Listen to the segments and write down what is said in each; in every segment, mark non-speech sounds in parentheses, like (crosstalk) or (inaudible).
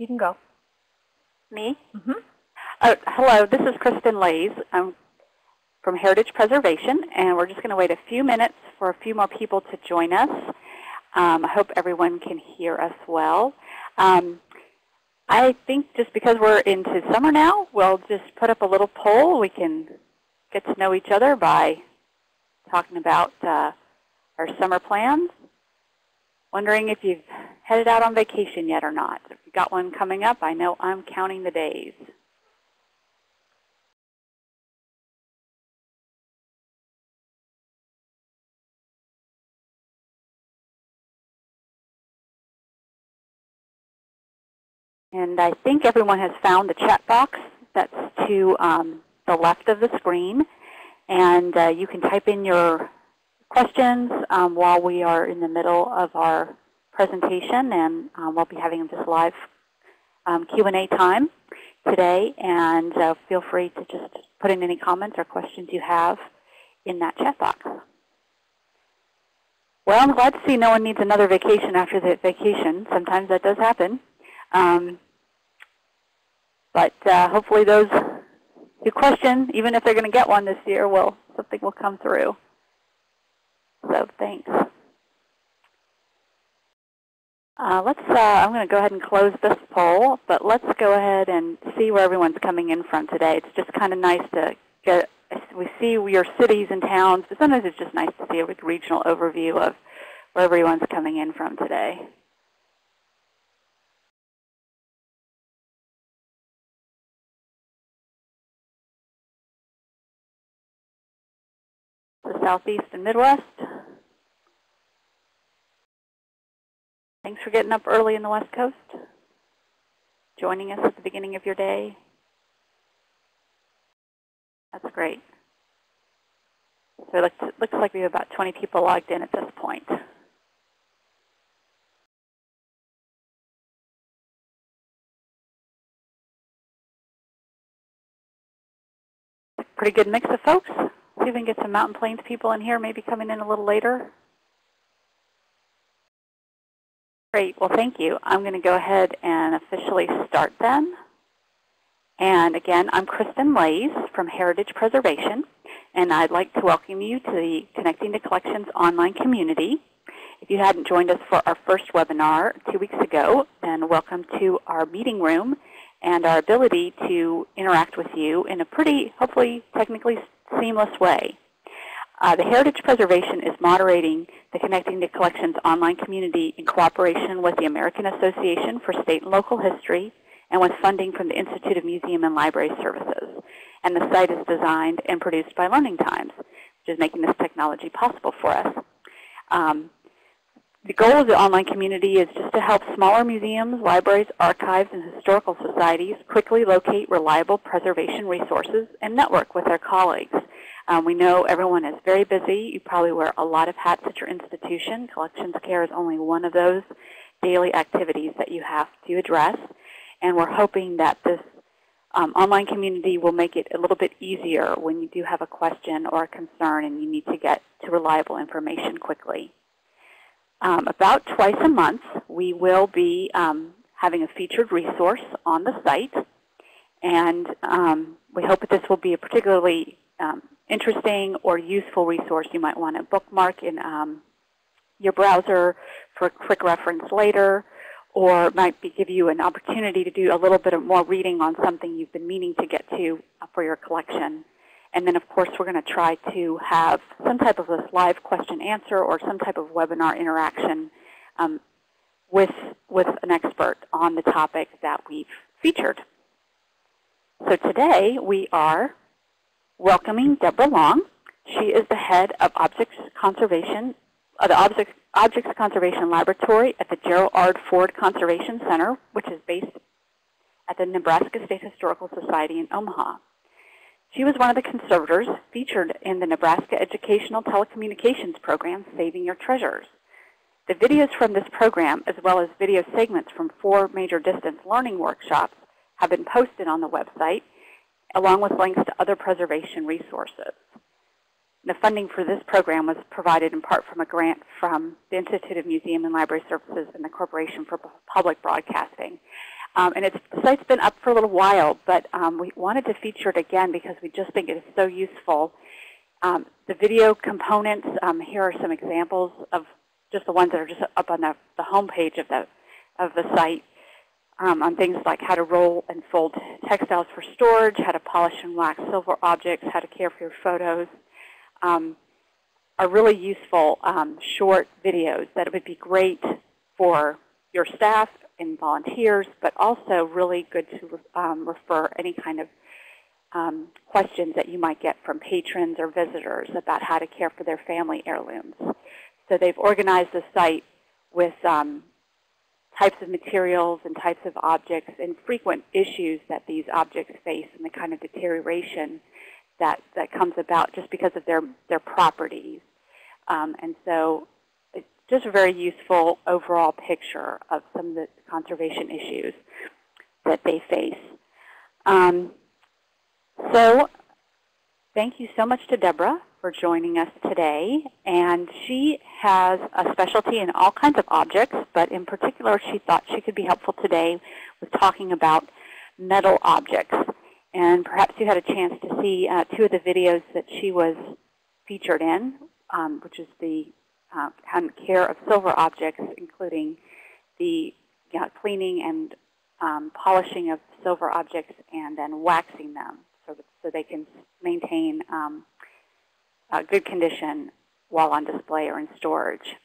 You can go. Me? Mm-hmm. Uh, hello, this is Kristen Laise. I'm from Heritage Preservation, and we're just going to wait a few minutes for a few more people to join us. Um, I hope everyone can hear us well. Um, I think just because we're into summer now, we'll just put up a little poll. We can get to know each other by talking about uh, our summer plans. Wondering if you've headed out on vacation yet or not. If you've got one coming up, I know I'm counting the days. And I think everyone has found the chat box that's to um, the left of the screen. And uh, you can type in your questions um, while we are in the middle of our presentation. And um, we'll be having this live um, Q&A time today. And uh, feel free to just put in any comments or questions you have in that chat box. Well, I'm glad to see no one needs another vacation after the vacation. Sometimes that does happen. Um, but uh, hopefully those who question, even if they're going to get one this year, will something will come through. So thanks. Uh, let's. Uh, I'm going to go ahead and close this poll, but let's go ahead and see where everyone's coming in from today. It's just kind of nice to get. We see your cities and towns, but sometimes it's just nice to see a regional overview of where everyone's coming in from today. the Southeast and Midwest. Thanks for getting up early in the West Coast, joining us at the beginning of your day. That's great. So it looks, looks like we have about 20 people logged in at this point. Pretty good mix of folks. See if we can get some Mountain Plains people in here, maybe coming in a little later. Great. Well, thank you. I'm going to go ahead and officially start then. And again, I'm Kristen Laise from Heritage Preservation, and I'd like to welcome you to the Connecting to Collections online community. If you hadn't joined us for our first webinar two weeks ago, then welcome to our meeting room and our ability to interact with you in a pretty, hopefully, technically seamless way. Uh, the Heritage Preservation is moderating the Connecting to Collections online community in cooperation with the American Association for State and Local History and with funding from the Institute of Museum and Library Services. And the site is designed and produced by Learning Times, which is making this technology possible for us. Um, the goal of the online community is just to help smaller museums, libraries, archives, and historical societies quickly locate reliable preservation resources and network with their colleagues. Um, we know everyone is very busy. You probably wear a lot of hats at your institution. Collections care is only one of those daily activities that you have to address. And we're hoping that this um, online community will make it a little bit easier when you do have a question or a concern and you need to get to reliable information quickly. Um, about twice a month, we will be um, having a featured resource on the site. And um, we hope that this will be a particularly um, interesting or useful resource you might want to bookmark in um, your browser for a quick reference later, or might be, give you an opportunity to do a little bit of more reading on something you've been meaning to get to uh, for your collection. And then, of course, we're going to try to have some type of a live question answer or some type of webinar interaction um, with, with an expert on the topic that we've featured. So today we are welcoming Deborah Long. She is the head of Objects Conservation, uh, the Objects, Objects Conservation Laboratory at the Gerald R. Ford Conservation Center, which is based at the Nebraska State Historical Society in Omaha. She was one of the conservators featured in the Nebraska Educational Telecommunications Program, Saving Your Treasures. The videos from this program, as well as video segments from four major distance learning workshops, have been posted on the website, along with links to other preservation resources. The funding for this program was provided in part from a grant from the Institute of Museum and Library Services and the Corporation for Public Broadcasting. Um, and it's, the site's been up for a little while, but um, we wanted to feature it again because we just think it is so useful. Um, the video components, um, here are some examples of just the ones that are just up on the, the home page of the, of the site um, on things like how to roll and fold textiles for storage, how to polish and wax silver objects, how to care for your photos, um, are really useful um, short videos that would be great for your staff and volunteers, but also really good to um, refer any kind of um, questions that you might get from patrons or visitors about how to care for their family heirlooms. So they've organized the site with um, types of materials and types of objects and frequent issues that these objects face and the kind of deterioration that, that comes about just because of their, their properties. Um, and so it's just a very useful overall picture of some of the conservation issues that they face. Um, so thank you so much to Deborah for joining us today. And she has a specialty in all kinds of objects, but in particular she thought she could be helpful today with talking about metal objects. And perhaps you had a chance to see uh, two of the videos that she was featured in, um, which is the uh, care of silver objects, including the cleaning and um, polishing of silver objects and then waxing them so, that, so they can maintain um, uh, good condition while on display or in storage.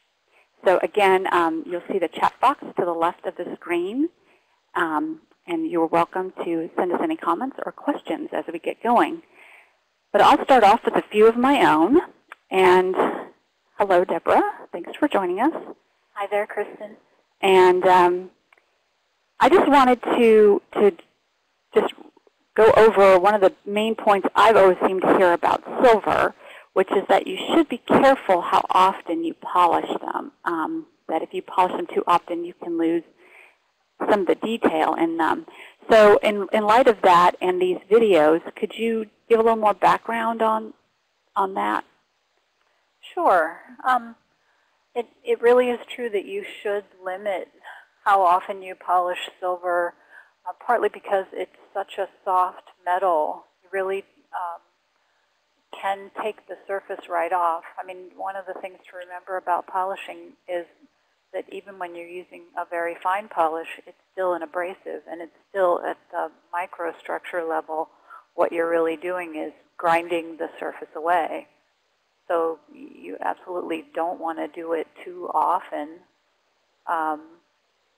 So again, um, you'll see the chat box to the left of the screen. Um, and you're welcome to send us any comments or questions as we get going. But I'll start off with a few of my own. And hello, Deborah. Thanks for joining us. Hi there, Kristen. And um, I just wanted to, to just go over one of the main points I've always seemed to hear about silver, which is that you should be careful how often you polish them. Um, that if you polish them too often, you can lose some of the detail in them. So in, in light of that and these videos, could you give a little more background on, on that? Sure. Um, it, it really is true that you should limit how often you polish silver, uh, partly because it's such a soft metal. You really um, can take the surface right off. I mean, one of the things to remember about polishing is that even when you're using a very fine polish, it's still an abrasive, and it's still at the microstructure level, what you're really doing is grinding the surface away. So you absolutely don't want to do it too often. Um,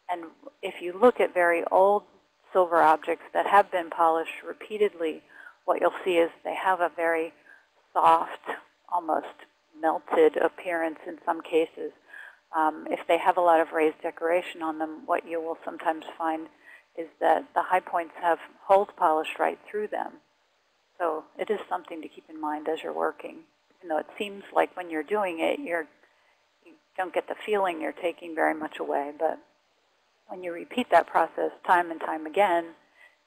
and if you look at very old silver objects that have been polished repeatedly, what you'll see is they have a very soft, almost melted appearance in some cases. Um, if they have a lot of raised decoration on them, what you will sometimes find is that the high points have holes polished right through them. So it is something to keep in mind as you're working. Even though it seems like when you're doing it, you're, you don't get the feeling you're taking very much away. But when you repeat that process time and time again,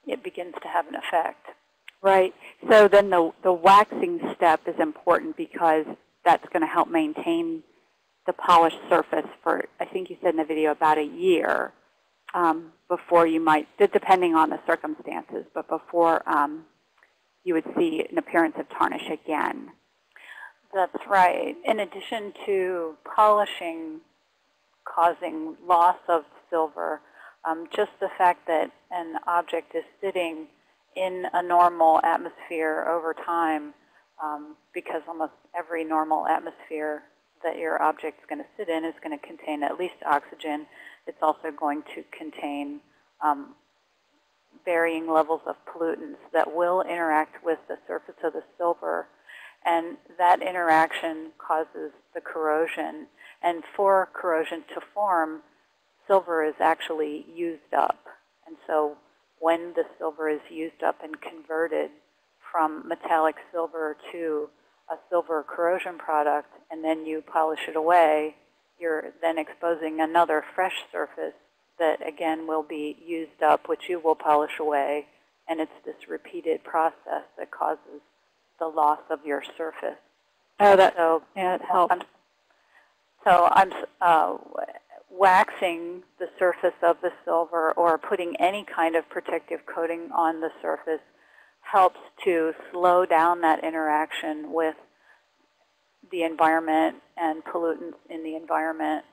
it begins to have an effect. Right. So then the, the waxing step is important because that's going to help maintain the polished surface for, I think you said in the video, about a year um, before you might, depending on the circumstances, but before um, you would see an appearance of tarnish again. That's right. In addition to polishing causing loss of silver, um, just the fact that an object is sitting in a normal atmosphere over time, um, because almost every normal atmosphere that your object is going to sit in is going to contain at least oxygen. It's also going to contain um, varying levels of pollutants that will interact with the surface of the silver. And that interaction causes the corrosion. And for corrosion to form, silver is actually used up. And so when the silver is used up and converted from metallic silver to a silver corrosion product, and then you polish it away, you're then exposing another fresh surface that, again, will be used up, which you will polish away. And it's this repeated process that causes the loss of your surface. Oh, that, so, yeah, it helps. I'm, so I'm, uh, waxing the surface of the silver or putting any kind of protective coating on the surface helps to slow down that interaction with the environment and pollutants in the environment.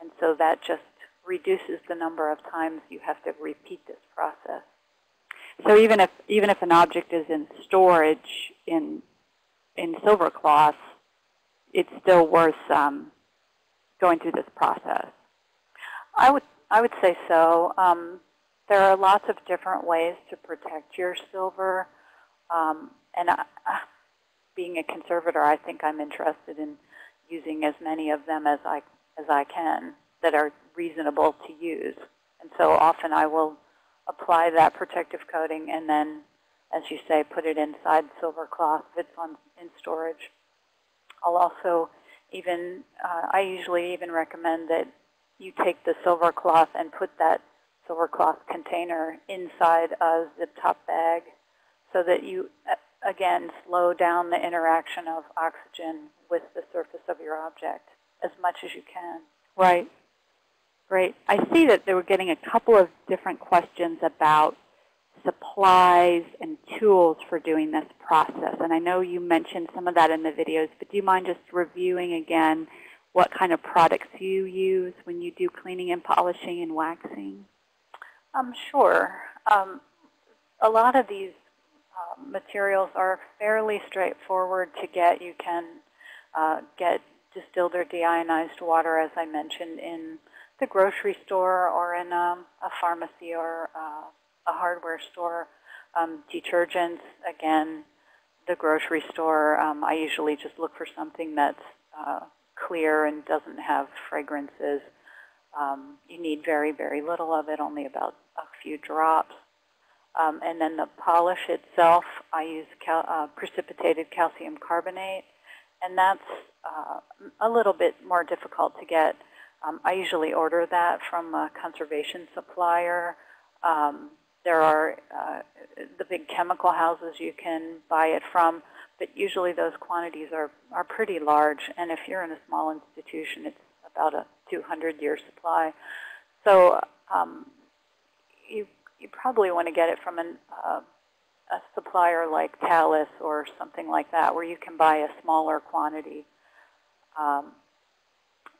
And so that just reduces the number of times you have to repeat this process. So even if even if an object is in storage in in silver cloth, it's still worth um, going through this process. I would I would say so. Um, there are lots of different ways to protect your silver, um, and I, being a conservator, I think I'm interested in using as many of them as I as I can that are reasonable to use. And so often I will apply that protective coating and then, as you say, put it inside silver cloth if it's on, in storage. I'll also even, uh, I usually even recommend that you take the silver cloth and put that silver cloth container inside a zip top bag so that you, again, slow down the interaction of oxygen with the surface of your object as much as you can. Right. Great. I see that they were getting a couple of different questions about supplies and tools for doing this process. And I know you mentioned some of that in the videos, but do you mind just reviewing again what kind of products do you use when you do cleaning and polishing and waxing? Um, sure. Um, a lot of these uh, materials are fairly straightforward to get. You can uh, get distilled or deionized water, as I mentioned, in the grocery store or in um, a pharmacy or uh, a hardware store. Um, detergents, again, the grocery store, um, I usually just look for something that's uh, clear and doesn't have fragrances. Um, you need very, very little of it, only about a few drops. Um, and then the polish itself, I use cal uh, precipitated calcium carbonate, and that's uh, a little bit more difficult to get. Um, I usually order that from a conservation supplier. Um, there are uh, the big chemical houses you can buy it from, but usually those quantities are, are pretty large. And if you're in a small institution, it's about a 200-year supply. So um, you, you probably want to get it from an, uh, a supplier like Talas or something like that, where you can buy a smaller quantity. Um,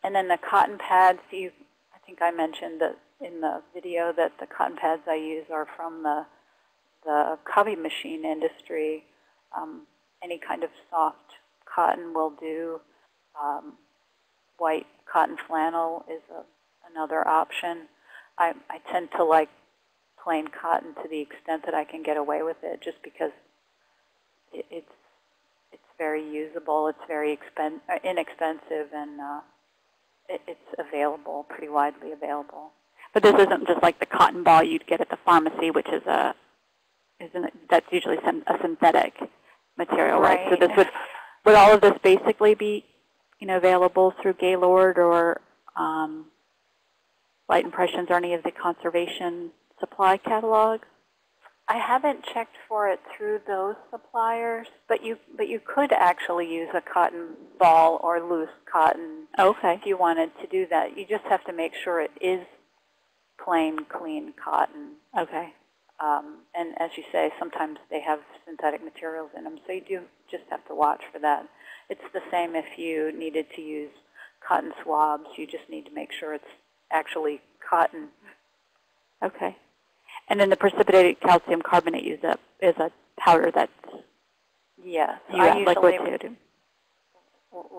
and then the cotton pads, you, I think I mentioned that in the video that the cotton pads I use are from the, the copy machine industry. Um, any kind of soft cotton will do. Um, white cotton flannel is a, another option. I, I tend to like plain cotton to the extent that I can get away with it just because it, it's, it's very usable, it's very expen uh, inexpensive, and uh, it, it's available, pretty widely available. But this isn't just like the cotton ball you'd get at the pharmacy, which is a, isn't it, that's usually some, a synthetic material, right? right? So this would, would all of this basically be, you know, available through Gaylord or um, Light Impressions or any of the conservation supply catalogs? I haven't checked for it through those suppliers, but you but you could actually use a cotton ball or loose cotton okay. if you wanted to do that. You just have to make sure it is plain, clean cotton. Okay. Um, and as you say, sometimes they have synthetic materials in them, so you do just have to watch for that. It's the same if you needed to use cotton swabs. You just need to make sure it's actually cotton. Okay. And then the precipitated calcium carbonate is a, is a powder that's yes, you I add usually, to.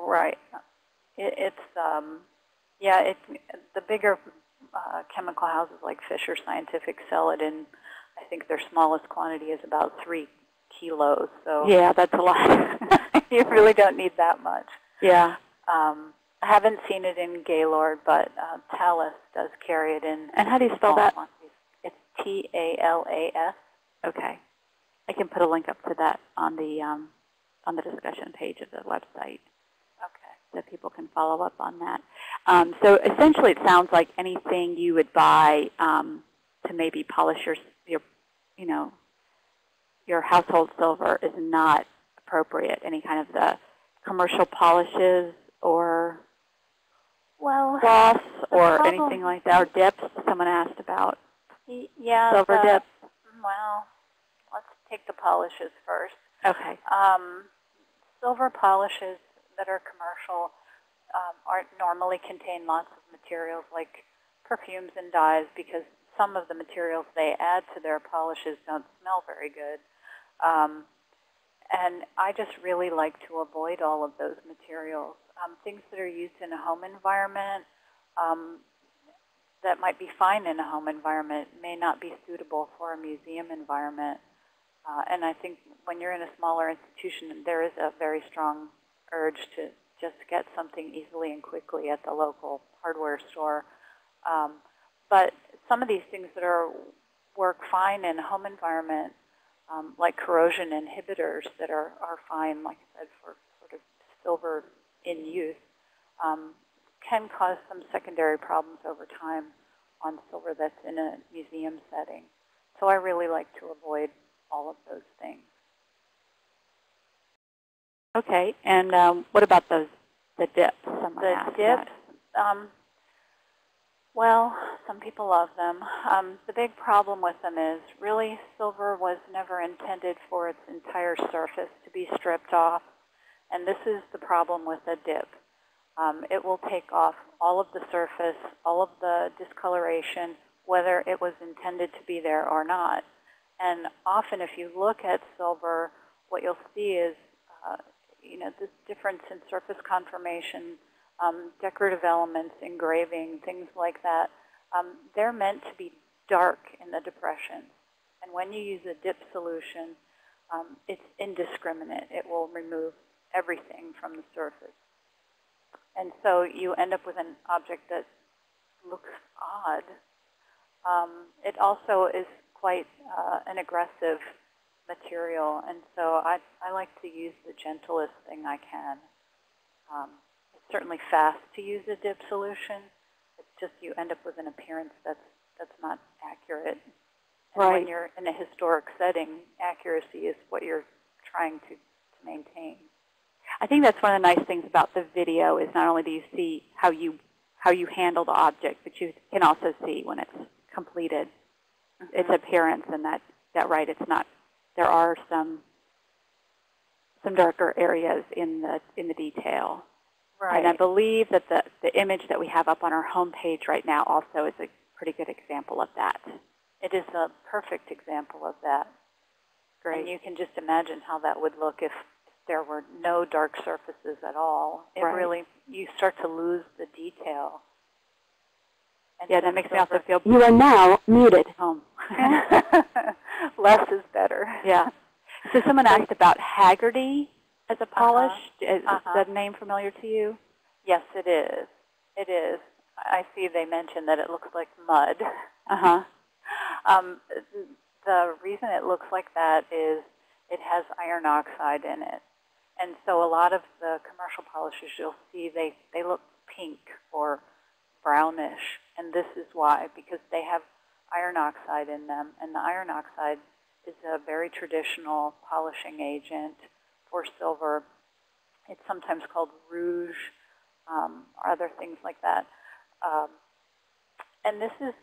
Right. It, it's, um, yeah, it, the bigger uh, chemical houses like Fisher Scientific sell it in, I think their smallest quantity is about three kilos. So Yeah, that's a lot. (laughs) you really don't need that much. yeah. Um, I haven't seen it in Gaylord, but uh, Talas does carry it in. And how do you spell that? quantities. It's T-A-L-A-S. Okay. I can put a link up to that on the um, on the discussion page of the website Okay. so people can follow up on that. Um, so essentially, it sounds like anything you would buy um, to maybe polish your you know your household silver is not appropriate. Any kind of the commercial polishes or Well, cloths or problem- anything like that, or dips? Someone asked about yeah, silver the- dips. Well, let's take the polishes first. Okay. Um, silver polishes that are commercial um, aren't normally contain lots of materials like perfumes and dyes because some of the materials they add to their polishes don't smell very good. Um, and I just really like to avoid all of those materials. Um, things that are used in a home environment um, that might be fine in a home environment may not be suitable for a museum environment. Uh, and I think when you're in a smaller institution, there is a very strong urge to just get something easily and quickly at the local hardware store. Um, but some of these things that are work fine in a home environment, um, like corrosion inhibitors that are, are fine, like I said, for sort of silver in use, um, can cause some secondary problems over time on silver that's in a museum setting. So I really like to avoid all of those things. Okay. And um, what about those the dips? Someone The dips, um, well, some people love them. Um, the big problem with them is really silver was never intended for its entire surface to be stripped off. And this is the problem with a dip. Um, it will take off all of the surface, all of the discoloration, whether it was intended to be there or not. And often if you look at silver, what you'll see is, uh, you know, this difference in surface conformation, um, decorative elements, engraving, things like that. Um, they're meant to be dark in the depression. And when you use a dip solution, um, it's indiscriminate. It will remove everything from the surface. And so you end up with an object that looks odd. Um, it also is quite uh, an aggressive material, and so I, I like to use the gentlest thing I can. Um, certainly fast to use a dip solution. It's just you end up with an appearance that's, that's not accurate. And Right. when you're in a historic setting, accuracy is what you're trying to, to maintain. I think that's one of the nice things about the video is not only do you see how you how you handle the object, but you can also see when it's completed, its Mhm. appearance, and that that right. It's not. There are some some darker areas in the in the detail. And I believe that the, the image that we have up on our homepage right now also is a pretty good example of that. It is a perfect example of that. Great. And you can just imagine how that would look if there were no dark surfaces at all. It Right. really, you start to lose the detail. And yeah, that makes me also feel You are now muted. (laughs) home. (laughs) Less is better. yeah. (laughs) So someone asked about Hagerty as a polish. Is, Uh-huh. that name familiar to you? Yes, it is. It is. I see they mentioned that it looks like mud. (laughs) Uh-huh. Um, the reason it looks like that is it has iron oxide in it. And so a lot of the commercial polishes you'll see, they, they look pink or brownish. And this is why, because they have iron oxide in them. And the iron oxide is a very traditional polishing agent for silver. It's sometimes called rouge um, or other things like that. Um, and this is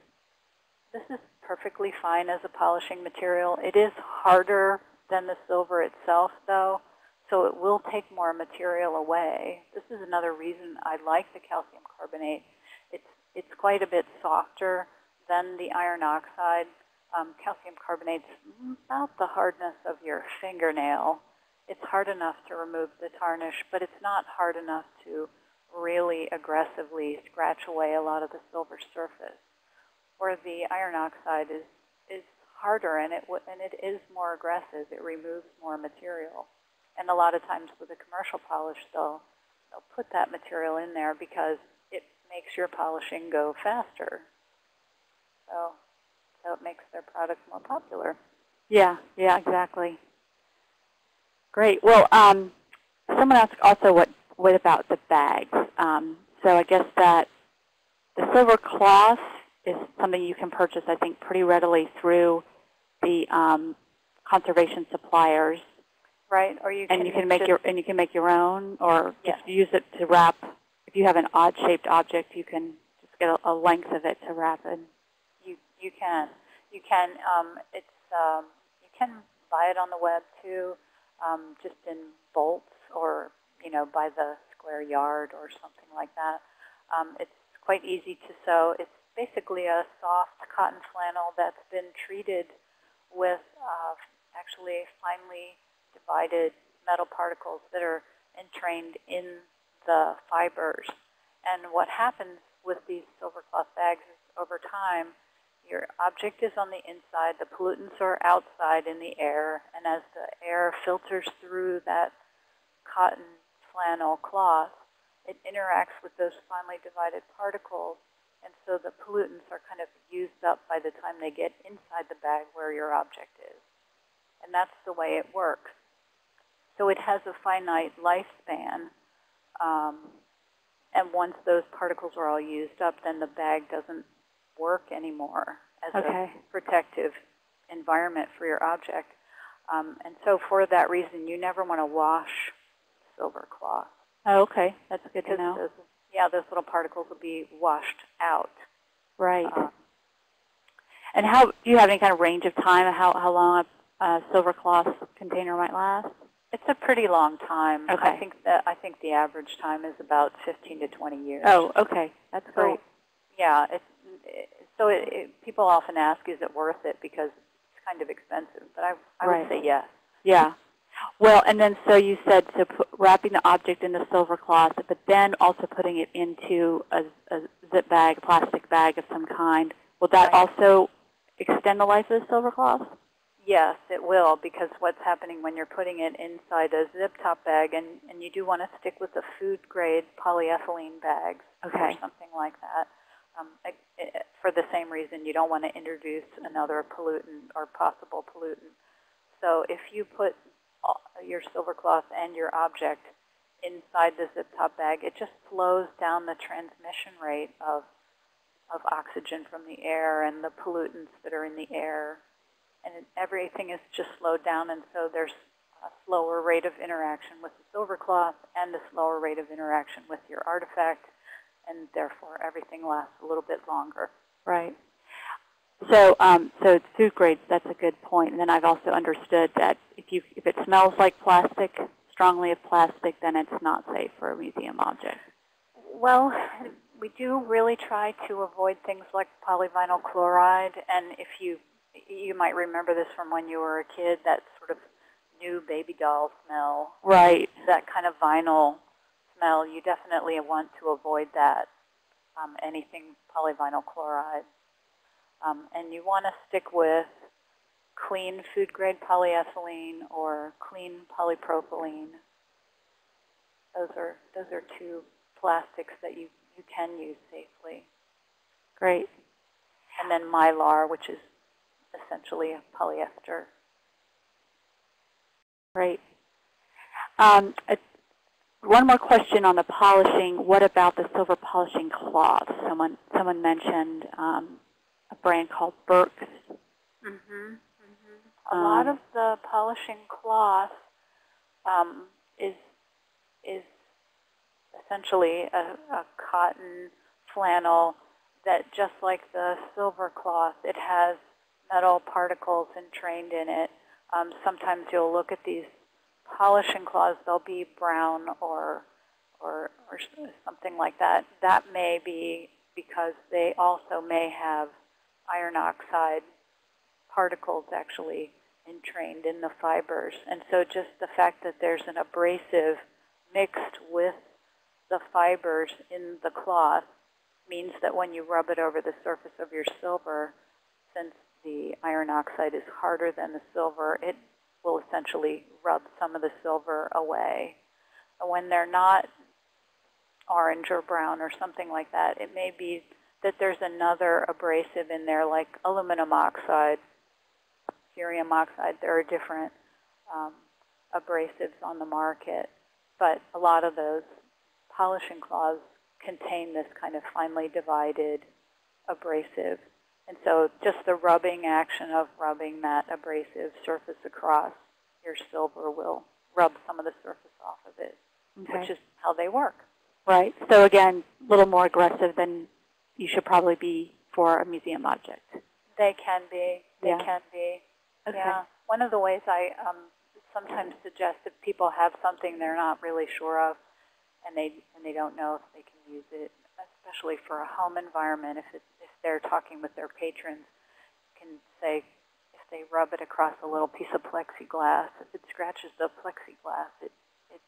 this is perfectly fine as a polishing material. It is harder than the silver itself, though, so it will take more material away. This is another reason I like the calcium carbonate. It's, it's quite a bit softer than the iron oxide. Um, calcium carbonate's about the hardness of your fingernail. It's hard enough to remove the tarnish, but it's not hard enough to really aggressively scratch away a lot of the silver surface where the iron oxide is, is harder and it, and it is more aggressive. It removes more material. And a lot of times with a commercial polish, they'll, they'll put that material in there because it makes your polishing go faster. So, so it makes their product more popular. Yeah, yeah, exactly. Great. Well, um, someone asked also what, what about the bags? Um, so I guess that the silver cloth is something you can purchase, I think, pretty readily through the um, conservation suppliers, Right? Or you can and you can make your and you can make your own, or Yes. just use it to wrap if you have an odd-shaped object, you can just get a, a length of it to wrap in. You you can you can um, it's um, you can buy it on the web too, um, just in bolts or you know by the square yard or something like that. Um, it's quite easy to sew. It's basically a soft cotton flannel that's been treated with uh, actually finely divided metal particles that are entrained in the fibers. And what happens with these silver cloth bags is over time, your object is on the inside, the pollutants are outside in the air, and as the air filters through that cotton flannel cloth, it interacts with those finely divided particles, and so the pollutants are kind of used up by the time they get inside the bag where your object is. And that's the way it works. So it has a finite lifespan, um, and once those particles are all used up, then the bag doesn't work anymore as Okay. a protective environment for your object. Um, and so for that reason, you never want to wash silver cloth. Oh, okay. That's good to know. those, yeah, those little particles will be washed out. Right. Um, and how, do you have any kind of range of time of how, how long a, a silver cloth container might last? it's a pretty long time. Okay. I think that I think the average time is about 15 to 20 years. Oh, okay. That's So, great. yeah, it's, it, so it, it, people often ask, is it worth it? Because it's kind of expensive. But I, I Right. would say yes. Yeah. Well, and then so you said so put, wrapping the object in the silver cloth, but then also putting it into a, a zip bag, a plastic bag of some kind. Will that Right. also extend the life of the silver cloth? Yes, it will, because what's happening when you're putting it inside a zip top bag, and, and you do want to stick with the food grade polyethylene bags Okay. or something like that. Um, for the same reason, you don't want to introduce another pollutant or possible pollutant. So if you put your silver cloth and your object inside the zip top bag, it just slows down the transmission rate of of oxygen from the air and the pollutants that are in the air and everything is just slowed down, and so there's a slower rate of interaction with the silver cloth and a slower rate of interaction with your artifact, and therefore everything lasts a little bit longer. Right. So, um, so food grade. That's a good point. And then I've also understood that if you if it smells like plastic, strongly of plastic, then it's not safe for a museum object. Well, we do really try to avoid things like polyvinyl chloride, and if you you might remember this from when you were a kid, that sort of new baby doll smell Right. that kind of vinyl smell, you definitely want to avoid that, um, anything polyvinyl chloride. Um, and you want to stick with clean food-grade polyethylene or clean polypropylene. Those are, those are two plastics that you, you can use safely. Great. And then Mylar, which is essentially a polyester. Great. Um, one more question on the polishing. What about the silver polishing cloth? Someone someone mentioned um, a brand called Burke's. Mm-hmm. mm -hmm. A lot Um, of the polishing cloth um, is is essentially a, a cotton flannel that, just like the silver cloth, it has metal particles entrained in it. Um, sometimes you'll look at these polishing cloths; they'll be brown or or or something like that. That may be because they also may have iron oxide particles actually entrained in the fibers. And so just the fact that there's an abrasive mixed with the fibers in the cloth means that when you rub it over the surface of your silver, since the iron oxide is harder than the silver, it will essentially rub some of the silver away. When they're not orange or brown or something like that, it may be that there's another abrasive in there like aluminum oxide, cerium oxide. There are different um, abrasives on the market, but a lot of those polishing cloths contain this kind of finely divided abrasive. And so just the rubbing action of rubbing that abrasive surface across your silver will rub some of the surface off of it, Okay. which is how they work. Right. So again, a little more aggressive than you should probably be for a museum object. They can be. They Yeah. can be. Okay. Yeah. One of the ways I um, sometimes suggest if people have something they're not really sure of, and they and they don't know if they can use it, especially for a home environment, if it, they're talking with their patrons, can say if they rub it across a little piece of plexiglass, if it scratches the plexiglass, it, it's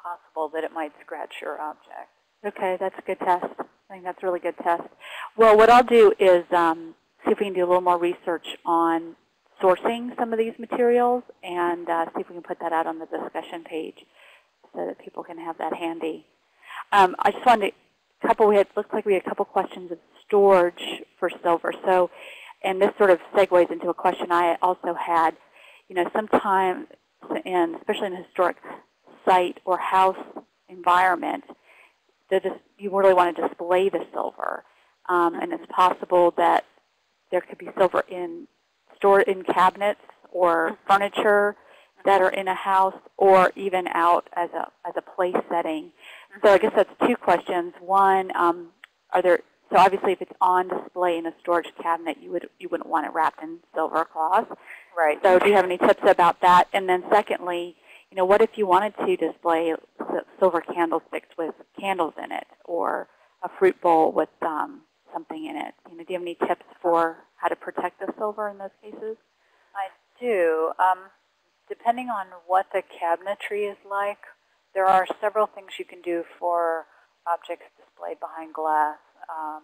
possible that it might scratch your object. Okay, that's a good test. I think that's a really good test. Well, what I'll do is um, see if we can do a little more research on sourcing some of these materials and uh, see if we can put that out on the discussion page so that people can have that handy. Um, I just wanted to, couple, we had, looked like we had a couple questions of storage for silver. So, and this sort of segues into a question I also had. You know, sometimes, and especially in a historic site or house environment, dis- you really want to display the silver. Um, and it's possible that there could be silver in stored in cabinets or furniture that are in a house or even out as a, as a place setting. So I guess that's two questions. One, um, are there, so obviously if it's on display in a storage cabinet, you, would, you wouldn't want it wrapped in silver cloth. Right. So do you have any tips about that? And then secondly, you know, what if you wanted to display silver candlesticks with candles in it or a fruit bowl with um, something in it? You know, do you have any tips for how to protect the silver in those cases? I do. Um, depending on what the cabinetry is like, there are several things you can do for objects displayed behind glass. Um,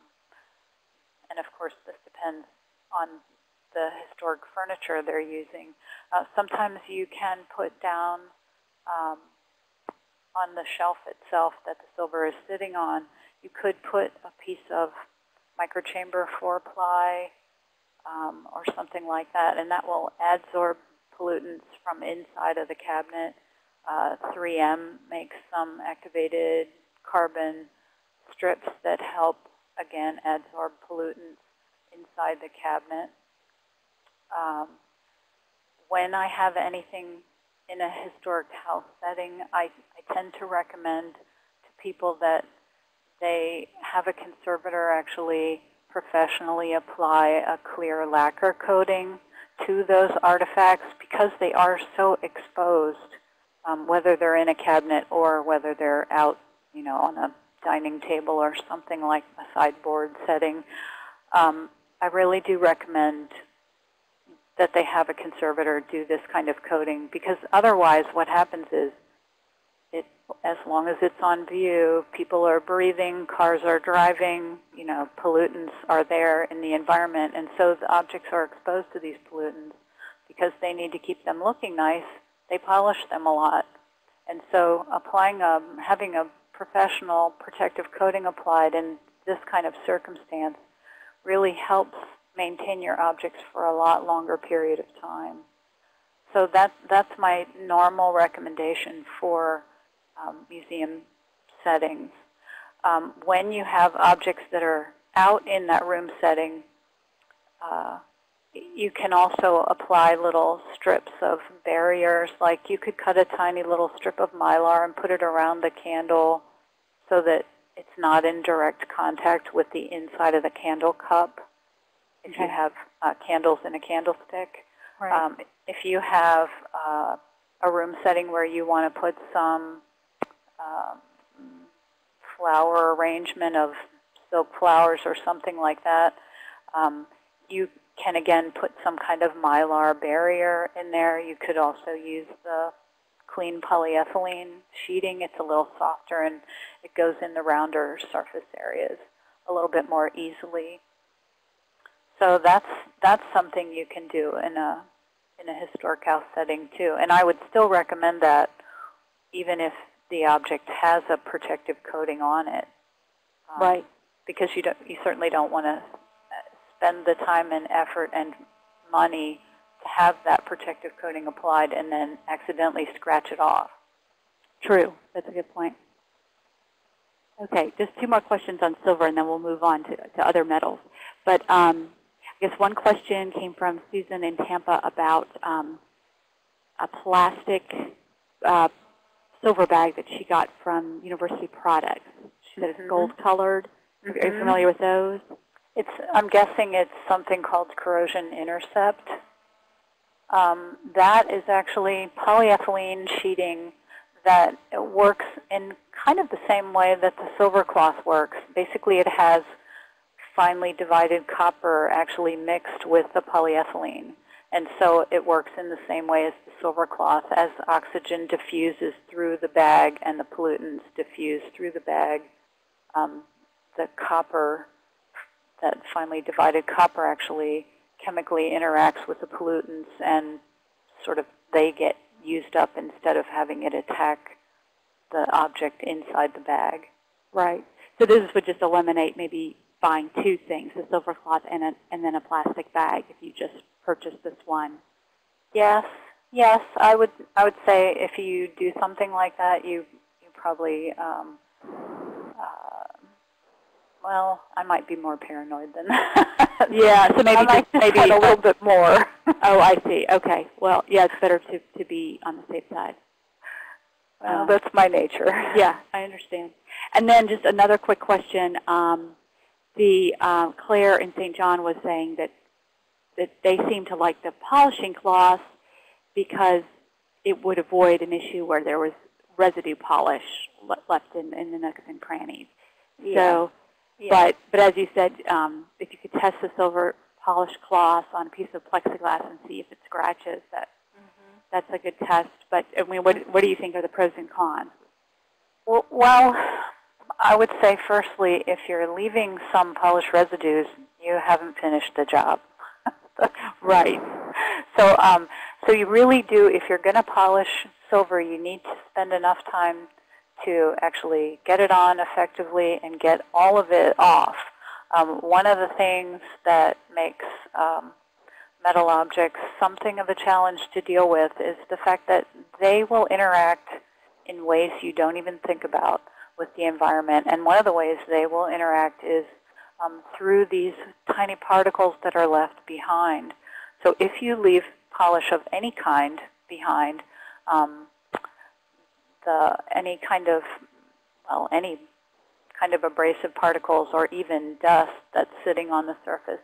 and of course, this depends on the historic furniture they're using. Uh, sometimes you can put down um, on the shelf itself that the silver is sitting on, you could put a piece of microchamber four ply um, or something like that, and that will adsorb pollutants from inside of the cabinet. Uh, 3M makes some activated carbon strips that help, again, adsorb pollutants inside the cabinet. Um, when I have anything in a historic house setting, I, I tend to recommend to people that they have a conservator actually professionally apply a clear lacquer coating to those artifacts because they are so exposed, um, whether they're in a cabinet or whether they're out, you know, on a dining table or something like a sideboard setting. Um, I really do recommend that they have a conservator do this kind of coating because otherwise what happens is it, as long as it's on view, people are breathing, cars are driving, you know, pollutants are there in the environment, and so the objects are exposed to these pollutants because they need to keep them looking nice. They polish them a lot, and so applying a, having a professional protective coating applied in this kind of circumstance really helps maintain your objects for a lot longer period of time. So that, that's my normal recommendation for um, museum settings. Um, when you have objects that are out in that room setting, uh, you can also apply little strips of barriers. Like you could cut a tiny little strip of mylar and put it around the candle so that it's not in direct contact with the inside of the candle cup if you have uh, candles in a candlestick. Right. Um, if you have uh, a room setting where you want to put some um, flower arrangement of silk flowers or something like that, um, you can again put some kind of mylar barrier in there. You could also use the clean polyethylene sheeting. It's a little softer and it goes in the rounder surface areas a little bit more easily. So that's that's something you can do in a in a historic house setting too. And I would still recommend that even if the object has a protective coating on it. Um, right. Because you don't you certainly don't want to spend the time and effort and money to have that protective coating applied and then accidentally scratch it off. True. That's a good point. Okay, just two more questions on silver, and then we'll move on to, to other metals. But um, I guess one question came from Susan in Tampa about um, a plastic uh, silver bag that she got from University Products. She said it's Mhm. gold colored. Are you Mhm. familiar with those? It's, I'm guessing it's something called corrosion intercept. Um, that is actually polyethylene sheeting that works in kind of the same way that the silver cloth works. Basically, it has finely divided copper actually mixed with the polyethylene. And so it works in the same way as the silver cloth. As oxygen diffuses through the bag and the pollutants diffuse through the bag, um, the copper, that finely divided copper actually chemically interacts with the pollutants and sort of they get used up instead of having it attack the object inside the bag. Right. So this would just eliminate maybe buying two things, a silver cloth and, a, and then a plastic bag if you just purchase this one. Yes, yes, I would I would say if you do something like that, you you probably um, well, I might be more paranoid than that. (laughs) Yeah, so maybe just maybe a little bit more. (laughs) Oh, I see. Okay. Well, yeah, it's better to, to be on the safe side. well, Um, that's my nature. Yeah, (laughs) I understand. And then just another quick question. Um, the uh, Claire in St. John was saying that that they seem to like the polishing cloth because it would avoid an issue where there was residue polish left in, in the nooks and crannies. So, yeah. but but as you said, um, if you could test the silver polished cloth on a piece of plexiglass and see if it scratches, that Mhm. that's a good test. But I mean, what what do you think are the pros and cons? Well, well, I would say firstly, if you're leaving some polish residues, you haven't finished the job. (laughs) Right. So, um, so you really do, if you're going to polish silver, you need to spend enough time to actually get it on effectively and get all of it off. Um, one of the things that makes um, metal objects something of a challenge to deal with is the fact that they will interact in ways you don't even think about with the environment. And one of the ways they will interact is um, through these tiny particles that are left behind. So if you leave polish of any kind behind, um, the any kind of well any kind of abrasive particles or even dust that's sitting on the surface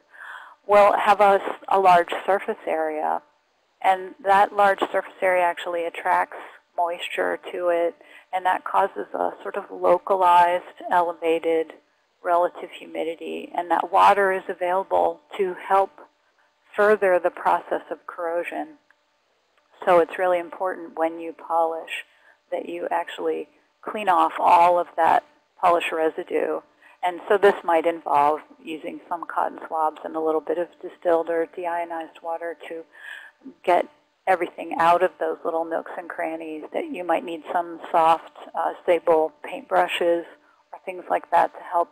will have a large surface area, and that large surface area actually attracts moisture to it, and that causes a sort of localized, elevated relative humidity, and that water is available to help further the process of corrosion. So it's really important when you polish that you actually clean off all of that polish residue. And so this might involve using some cotton swabs and a little bit of distilled or deionized water to get everything out of those little nooks and crannies that you might need some soft uh, sable paintbrushes or things like that to help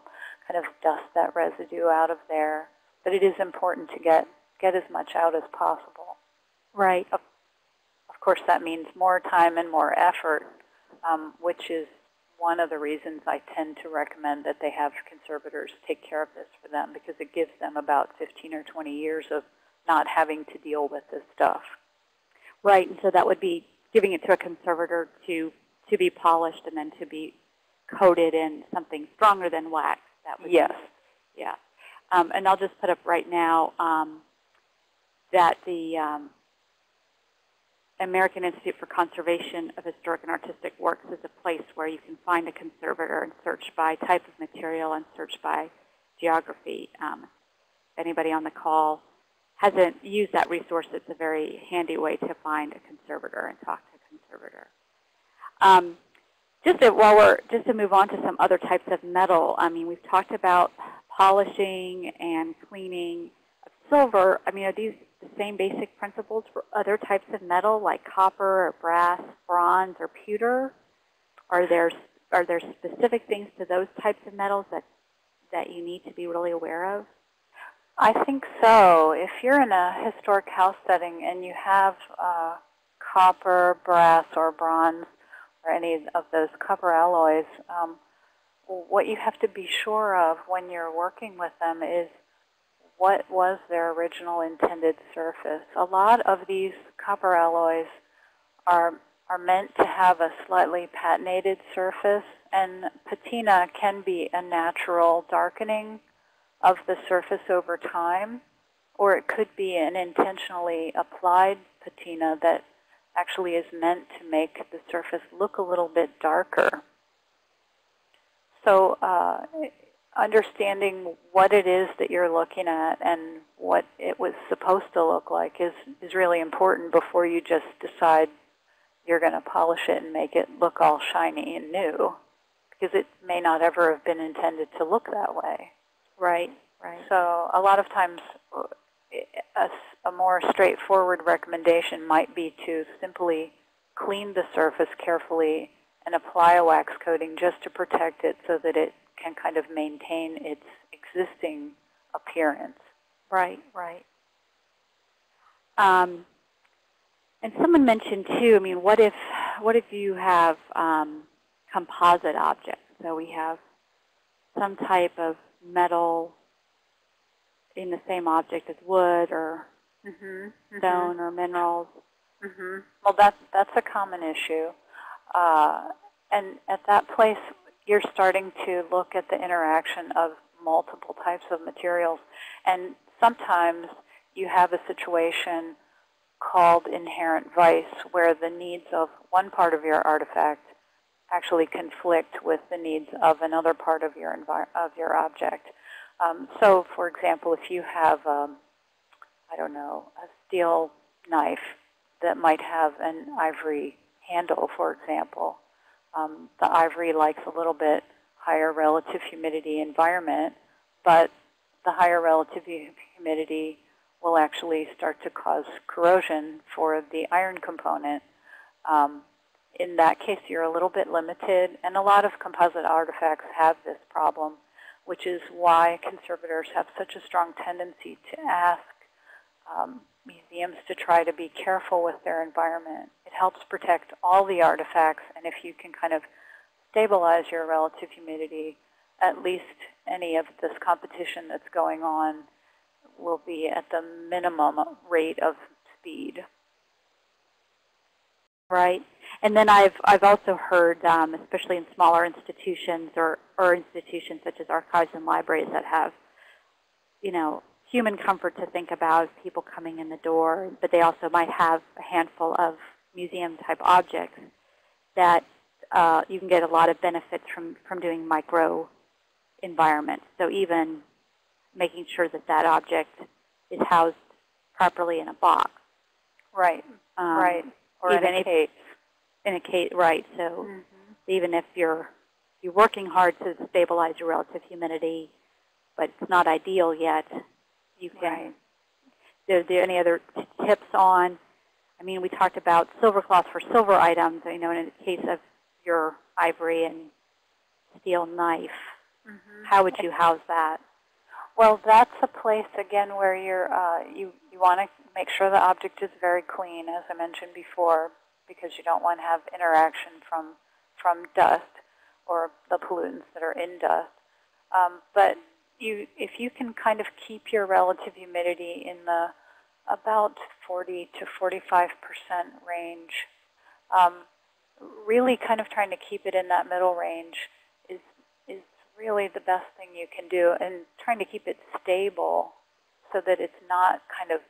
kind of dust that residue out of there. But it is important to get, get as much out as possible. Right. Of course, that means more time and more effort, um, which is one of the reasons I tend to recommend that they have conservators take care of this for them because it gives them about 15 or 20 years of not having to deal with this stuff. Right. And so that would be giving it to a conservator to to be polished and then to be coated in something stronger than wax. That would be- Yes. Yeah. Um, and I'll just put up right now um, that the um, American Institute for Conservation of Historic and Artistic Works is a place where you can find a conservator and search by type of material and search by geography. Um, if anybody on the call hasn't used that resource, it's a very handy way to find a conservator and talk to a conservator. Um, just to, while we're just to move on to some other types of metal, I mean, we've talked about polishing and cleaning of silver. I mean, these the same basic principles for other types of metal like copper or brass, bronze, or pewter? Are there are there specific things to those types of metals that that you need to be really aware of? I think so. If you're in a historic house setting and you have uh, copper, brass, or bronze, or any of those copper alloys, um, what you have to be sure of when you're working with them is what was their original intended surface. A lot of these copper alloys are are meant to have a slightly patinated surface, and patina can be a natural darkening of the surface over time, or it could be an intentionally applied patina that actually is meant to make the surface look a little bit darker. So uh, understanding what it is that you're looking at and what it was supposed to look like is, is really important before you just decide you're going to polish it and make it look all shiny and new, because it may not ever have been intended to look that way. Right, right. So a lot of times uh, a, a more straightforward recommendation might be to simply clean the surface carefully and apply a wax coating just to protect it so that it can kind of maintain its existing appearance. Right, right. Um, and someone mentioned too, I mean, what if, what if you have um, composite objects? So we have some type of metal in the same object as wood or Mm -hmm, stone or minerals. Mm -hmm. Well, that's, that's a common issue. Uh, and at that place, you're starting to look at the interaction of multiple types of materials. And sometimes you have a situation called inherent vice, where the needs of one part of your artifact actually conflict with the needs of another part of your, of your object. Um, so, for example, if you have, um, I don't know, a steel knife that might have an ivory handle, for example, um, the ivory likes a little bit higher relative humidity environment, but the higher relative humidity will actually start to cause corrosion for the iron component. Um, in that case, you're a little bit limited, and a lot of composite artifacts have this problem which is why conservators have such a strong tendency to ask um, museums to try to be careful with their environment. Helps protect all the artifacts, and if you can kind of stabilize your relative humidity, at least any of this competition that's going on will be at the minimum rate of speed. Right. And then I've, I've also heard, um, especially in smaller institutions or, or institutions such as archives and libraries that have, you know, human comfort to think about people coming in the door, but they also might have a handful of museum-type objects that uh, you can get a lot of benefits from, from doing micro environments. So even making sure that that object is housed properly in a box. Right, Um, right. Or even in a case. in a case, right? So Mhm. even if you're you're working hard to stabilize your relative humidity, but it's not ideal yet, you can. Right. Are there any other tips on? I mean, we talked about silver cloth for silver items. You know, in the case of your ivory and steel knife, Mhm. how would you house that? Well, that's a place again where you're uh, you you want to make sure the object is very clean, as I mentioned before, because you don't want to have interaction from from dust or the pollutants that are in dust. Um, but you, if you can kind of keep your relative humidity in the about 40 to 45 percent range, um, really kind of trying to keep it in that middle range is is really the best thing you can do and trying to keep it stable so that it's not kind of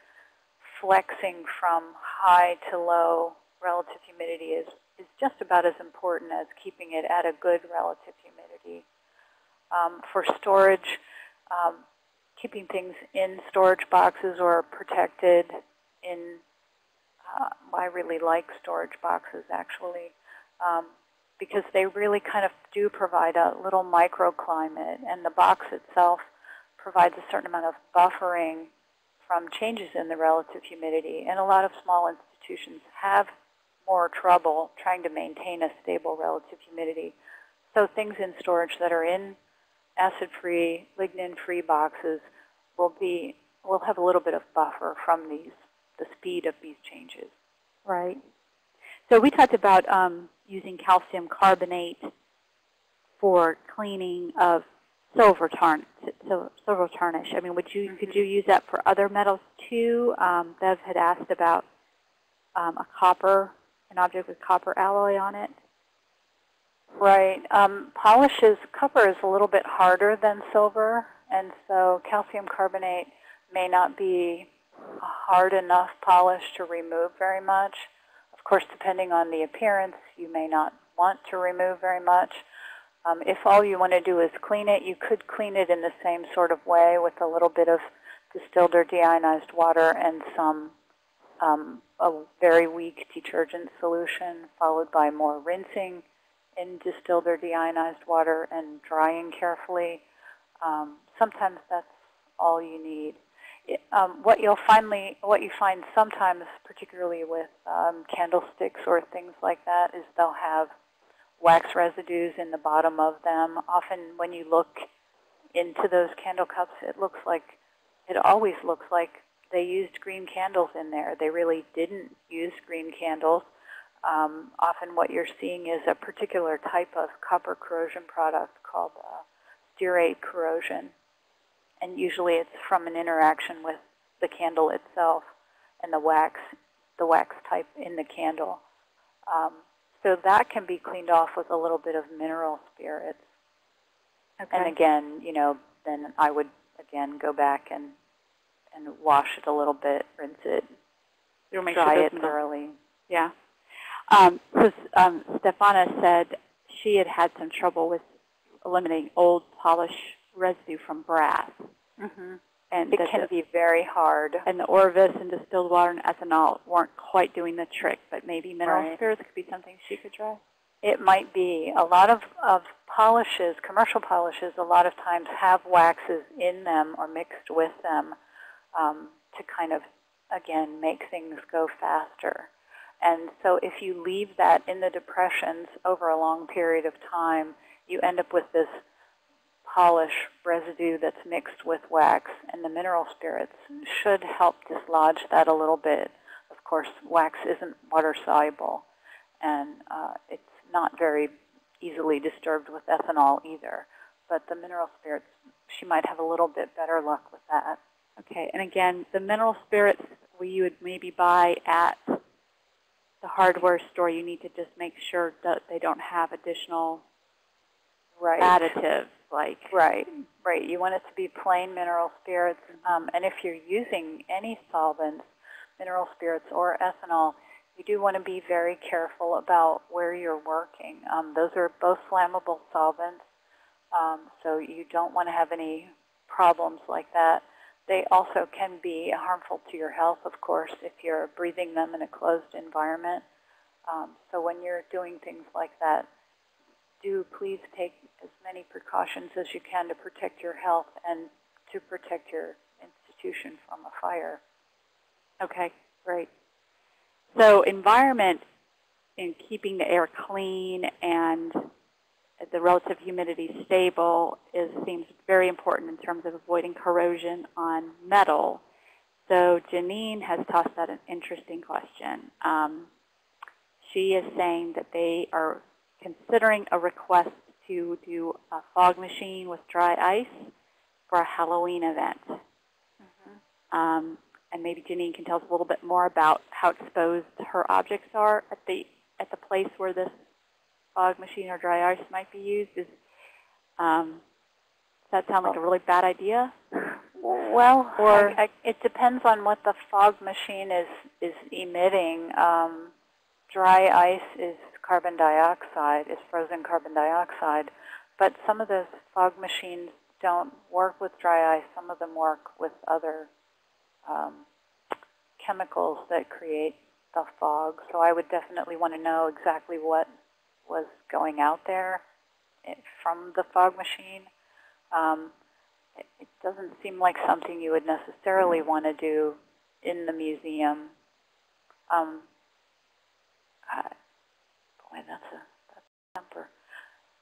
flexing from high to low relative humidity is, is just about as important as keeping it at a good relative humidity. Um, for storage, um, keeping things in storage boxes or protected in, uh, I really like storage boxes actually, um, because they really kind of do provide a little microclimate, and the box itself provides a certain amount of buffering from changes in the relative humidity. And a lot of small institutions have more trouble trying to maintain a stable relative humidity. So things in storage that are in acid-free, lignin-free boxes will be will have a little bit of buffer from these the speed of these changes. Right. So we talked about um, using calcium carbonate for cleaning of silver tarn so silver tarnish. I mean, would you could Mhm. you use that for other metals too? Um, Bev had asked about um, a copper an object with copper alloy on it? Right. Um, polishes, copper is a little bit harder than silver, and so calcium carbonate may not be a hard enough polish to remove very much. Of course, depending on the appearance, you may not want to remove very much. Um, if all you want to do is clean it, you could clean it in the same sort of way with a little bit of distilled or deionized water and some um, a very weak detergent solution, followed by more rinsing in distilled or deionized water and drying carefully. Um, sometimes that's all you need. Um, what you'll finally, what you find sometimes, particularly with um, candlesticks or things like that, is they'll have wax residues in the bottom of them. Often, when you look into those candle cups, it looks like, it always looks like they used green candles in there. They really didn't use green candles. Um, often what you're seeing is a particular type of copper corrosion product called uh, stearate corrosion. And usually it's from an interaction with the candle itself and the wax, the wax type in the candle. Um, so that can be cleaned off with a little bit of mineral spirits. Okay. And again, you know, then I would again go back and and wash it a little bit, rinse it, You'll make dry sure it thoroughly. Yeah. Um, so um, Stefana said she had had some trouble with eliminating old polish residue from brass. Mm-hmm. And It can the, be very hard. and the Orvus and distilled water and ethanol weren't quite doing the trick, but maybe mineral Right. spirits could be something she could try. It might be. A lot of, of polishes, commercial polishes, a lot of times have waxes in them or mixed with them um, to kind of, again, make things go faster. And so if you leave that in the depressions over a long period of time, you end up with this polish residue that's mixed with wax, and the mineral spirits should help dislodge that a little bit. Of course, wax isn't water soluble, and uh, it's not very easily disturbed with ethanol either. But the mineral spirits, she might have a little bit better luck with that. Okay, and again, the mineral spirits we would maybe buy at the hardware store, you need to just make sure that they don't have additional Right. additives like Right, right. You want it to be plain mineral spirits. Um, and if you're using any solvents, mineral spirits or ethanol, you do want to be very careful about where you're working. Um, those are both flammable solvents, um, so you don't want to have any problems like that. They also can be harmful to your health, of course, if you're breathing them in a closed environment. Um, so when you're doing things like that, do please take as many precautions as you can to protect your health and to protect your institution from a fire. Okay, great. So environment in keeping the air clean and the relative humidity stable is seems very important in terms of avoiding corrosion on metal. So Janine has tossed out an interesting question. Um, she is saying that they are considering a request to do a fog machine with dry ice for a Halloween event. Um, and maybe Janine can tell us a little bit more about how exposed her objects are at the at the place where this fog machine or dry ice might be used. Is, um, does that sound like a really bad idea? Well, Or- I, I, it depends on what the fog machine is is emitting. Um, dry ice is carbon dioxide, is frozen carbon dioxide, but some of those fog machines don't work with dry ice. Some of them work with other um, chemicals that create the fog. So I would definitely want to know exactly what was going out there eh, from the fog machine. Um, it, doesn't seem like something you would necessarily want to do in the museum. Um, I, that's a that's a temper.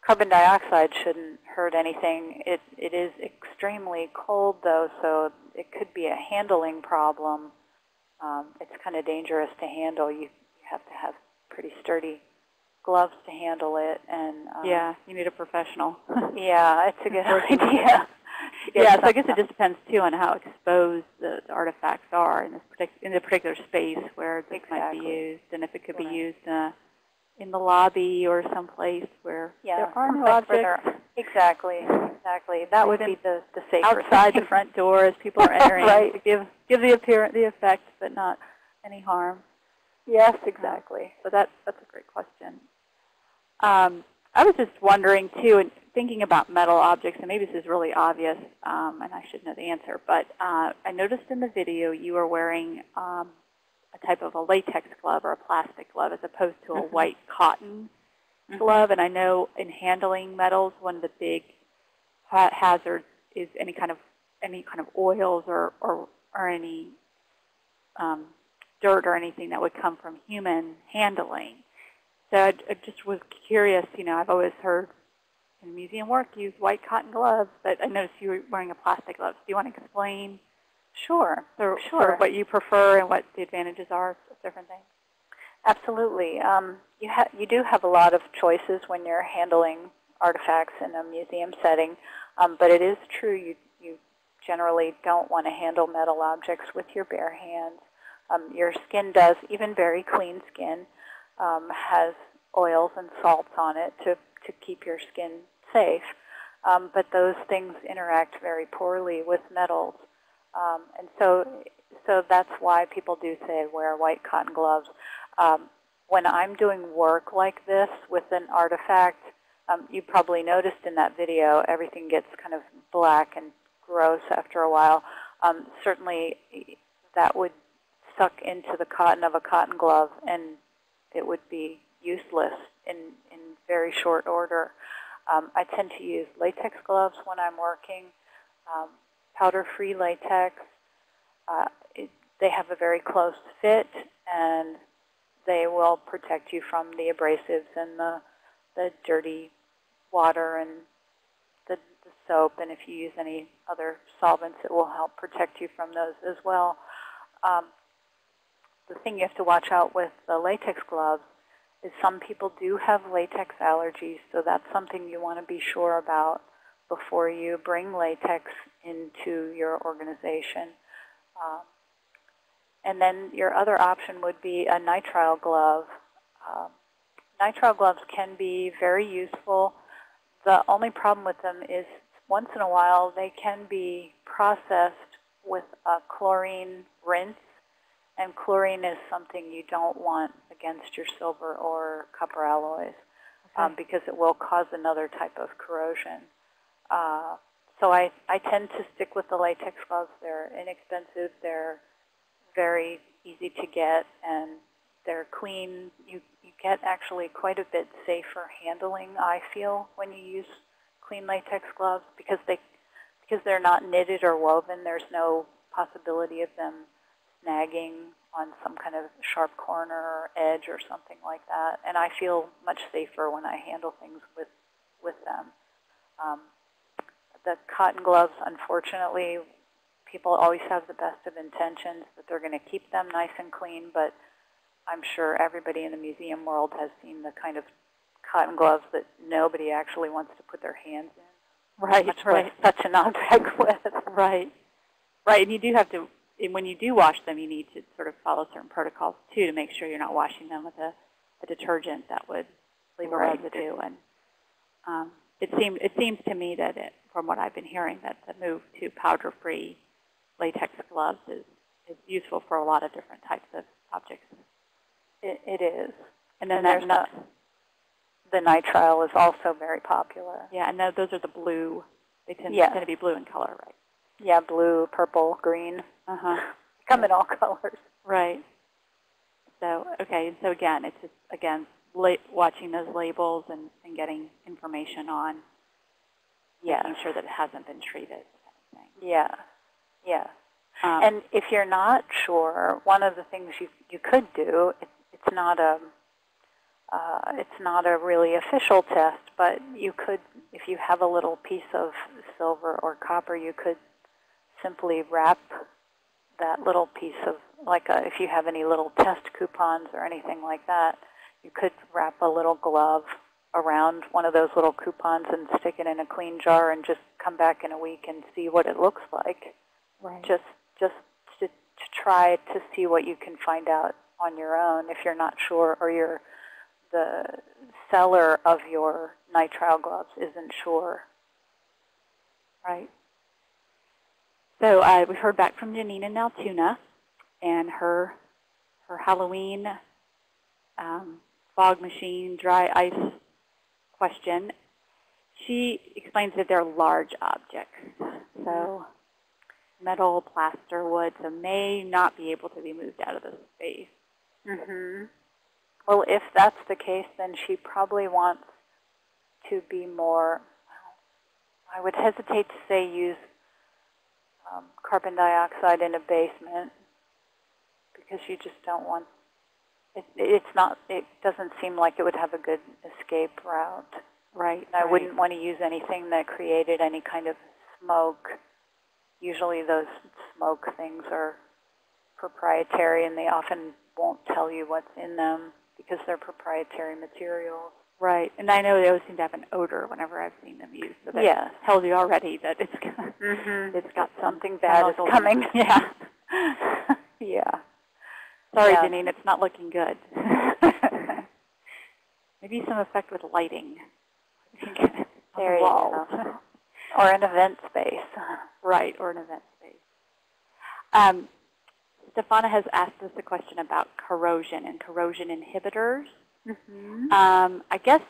Carbon dioxide shouldn't hurt anything. It it is extremely cold though, so it could be a handling problem. Um, it's kind of dangerous to handle. You you have to have pretty sturdy gloves to handle it, and um, yeah, you need a professional. (laughs) yeah, it's a good idea. (laughs) Yeah, so I guess it just depends too on how exposed the, the artifacts are in this partic- in the particular space where this might be used, and if it could be Right. used uh, in the lobby or someplace where Yeah, there are no objects. Exactly, exactly. That would be the, the safer outside the front door as people are (laughs) entering Right. to give give the appearance, the effect, but not any harm. Yes, exactly. So that that's a great question. Um, I was just wondering too, and thinking about metal objects, and maybe this is really obvious, um, and I should know the answer, but uh, I noticed in the video you were wearing um, a type of a latex glove or a plastic glove as opposed to a Mhm. white cotton Mhm. glove. And I know in handling metals, one of the big hazards is any kind of any kind of oils or or, or any um, dirt or anything that would come from human handling. So I, I just was curious. You know, I've always heard in museum work use white cotton gloves, but I noticed you were wearing a plastic glove. Do you want to explain Sure, Sure. what you prefer and what the advantages are of different things? absolutely. Um, you, ha- you do have a lot of choices when you're handling artifacts in a museum setting, um, but it is true you, you generally don't want to handle metal objects with your bare hands. Um, your skin does, even very clean skin, um, has oils and salts on it to, to keep your skin safe. Um, but those things interact very poorly with metals. Um, and so, so that's why people do say wear white cotton gloves. Um, when I'm doing work like this with an artifact, um, you probably noticed in that video everything gets kind of black and gross after a while. Um, certainly that would suck into the cotton of a cotton glove and it would be useless in, in very short order. Um, I tend to use latex gloves when I'm working, um, powder-free latex. Uh, it, they have a very close fit and they will protect you from the abrasives and the, the dirty water and the, the soap. And if you use any other solvents, it will help protect you from those as well. Um, the thing you have to watch out with the latex gloves is some people do have latex allergies, so that's something you want to be sure about before you bring latex into your organization. Um, and then your other option would be a nitrile glove. Um, nitrile gloves can be very useful. The only problem with them is once in a while they can be processed with a chlorine rinse, and chlorine is something you don't want against your silver or copper alloys um, because it will cause another type of corrosion. Uh, so I, I tend to stick with the latex gloves. They're inexpensive. They're very easy to get, and they're clean. You, you get actually quite a bit safer handling, I feel, when you use clean latex gloves because, they, because they're not knitted or woven. There's no possibility of them snagging on some kind of sharp corner or edge or something like that. And I feel much safer when I handle things with, with them. Um, the cotton gloves, unfortunately, people always have the best of intentions that they're going to keep them nice and clean, but I'm sure everybody in the museum world has seen the kind of cotton gloves that nobody actually wants to put their hands in, Right, much right, touch an object (laughs) with. right, right. And you do have to, and when you do wash them, you need to sort of follow certain protocols too to make sure you're not washing them with a, a detergent that would leave a Right. residue. And um, it seemed it seems to me that it, from what I've been hearing, that the move to powder-free latex gloves is is useful for a lot of different types of objects. It, it is. And then And there's nut, The nitrile is also very popular. yeah, and tho- those are the blue. They tend, Yeah. tend to be blue in color, right? Yeah, blue, purple, green. Uh huh. (laughs) Come in all colors. Right. So, okay, and so again, it's just, again, watching those labels and, and getting information on, Yeah. making sure that it hasn't been treated. kind of thing. Yeah. Yeah. Um, And if you're not sure, one of the things you you could do, it, it's not a uh, it's not a really official test, but you could, if you have a little piece of silver or copper, you could simply wrap that little piece of, like a, if you have any little test coupons or anything like that, you could wrap a little glove around one of those little coupons and stick it in a clean jar and just come back in a week and see what it looks like. Right. Just just to, to try to see what you can find out on your own if you're not sure or you're the seller of your nitrile gloves isn't sure. Right. So uh, we heard back from Janina in Altoona, and her her Halloween um, fog machine dry ice question. She explains that they're large objects, so metal, plaster, wood, so may not be able to be moved out of the space. hmm Well, if that's the case, then she probably wants to be more, I would hesitate to say use um, carbon dioxide in a basement because you just don't want, it, it's not, it doesn't seem like it would have a good escape route. Right. And I right. wouldn't want to use anything that created any kind of smoke. Usually those smoke things are proprietary and they often won't tell you what's in them because they're proprietary materials. Right. And I know they always seem to have an odor whenever I've seen them used. So that Yes. tells you already that it's got, Mm-hmm. it's got Something bad is chemicals in it. coming. (laughs) Yeah. (laughs) yeah. Sorry, Yeah. Janine, it's not looking good. (laughs) Maybe some effect with lighting. (laughs) There the you go. (laughs) or an event space. Right, or an event space. Um, Stefana has asked us a question about corrosion and corrosion inhibitors. Mm-hmm. Um, I guess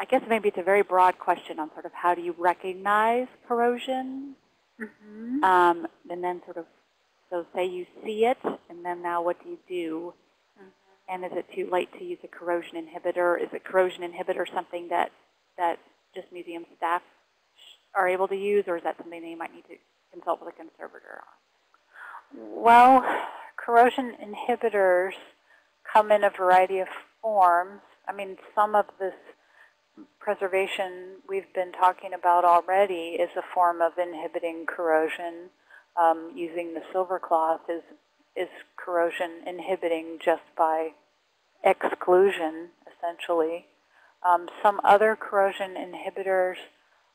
I guess maybe it's a very broad question on sort of how do you recognize corrosion, Mm-hmm. um, and then sort of so say you see it, and then now what do you do? And is it too late to use a corrosion inhibitor? Is a corrosion inhibitor something that that just museum staff are able to use, or is that something they might need to consult with a conservator on? Well, corrosion inhibitors come in a variety of forms. I mean, some of this preservation we've been talking about already is a form of inhibiting corrosion. Um, using the silver cloth is, is corrosion inhibiting just by exclusion, essentially. Um, some other corrosion inhibitors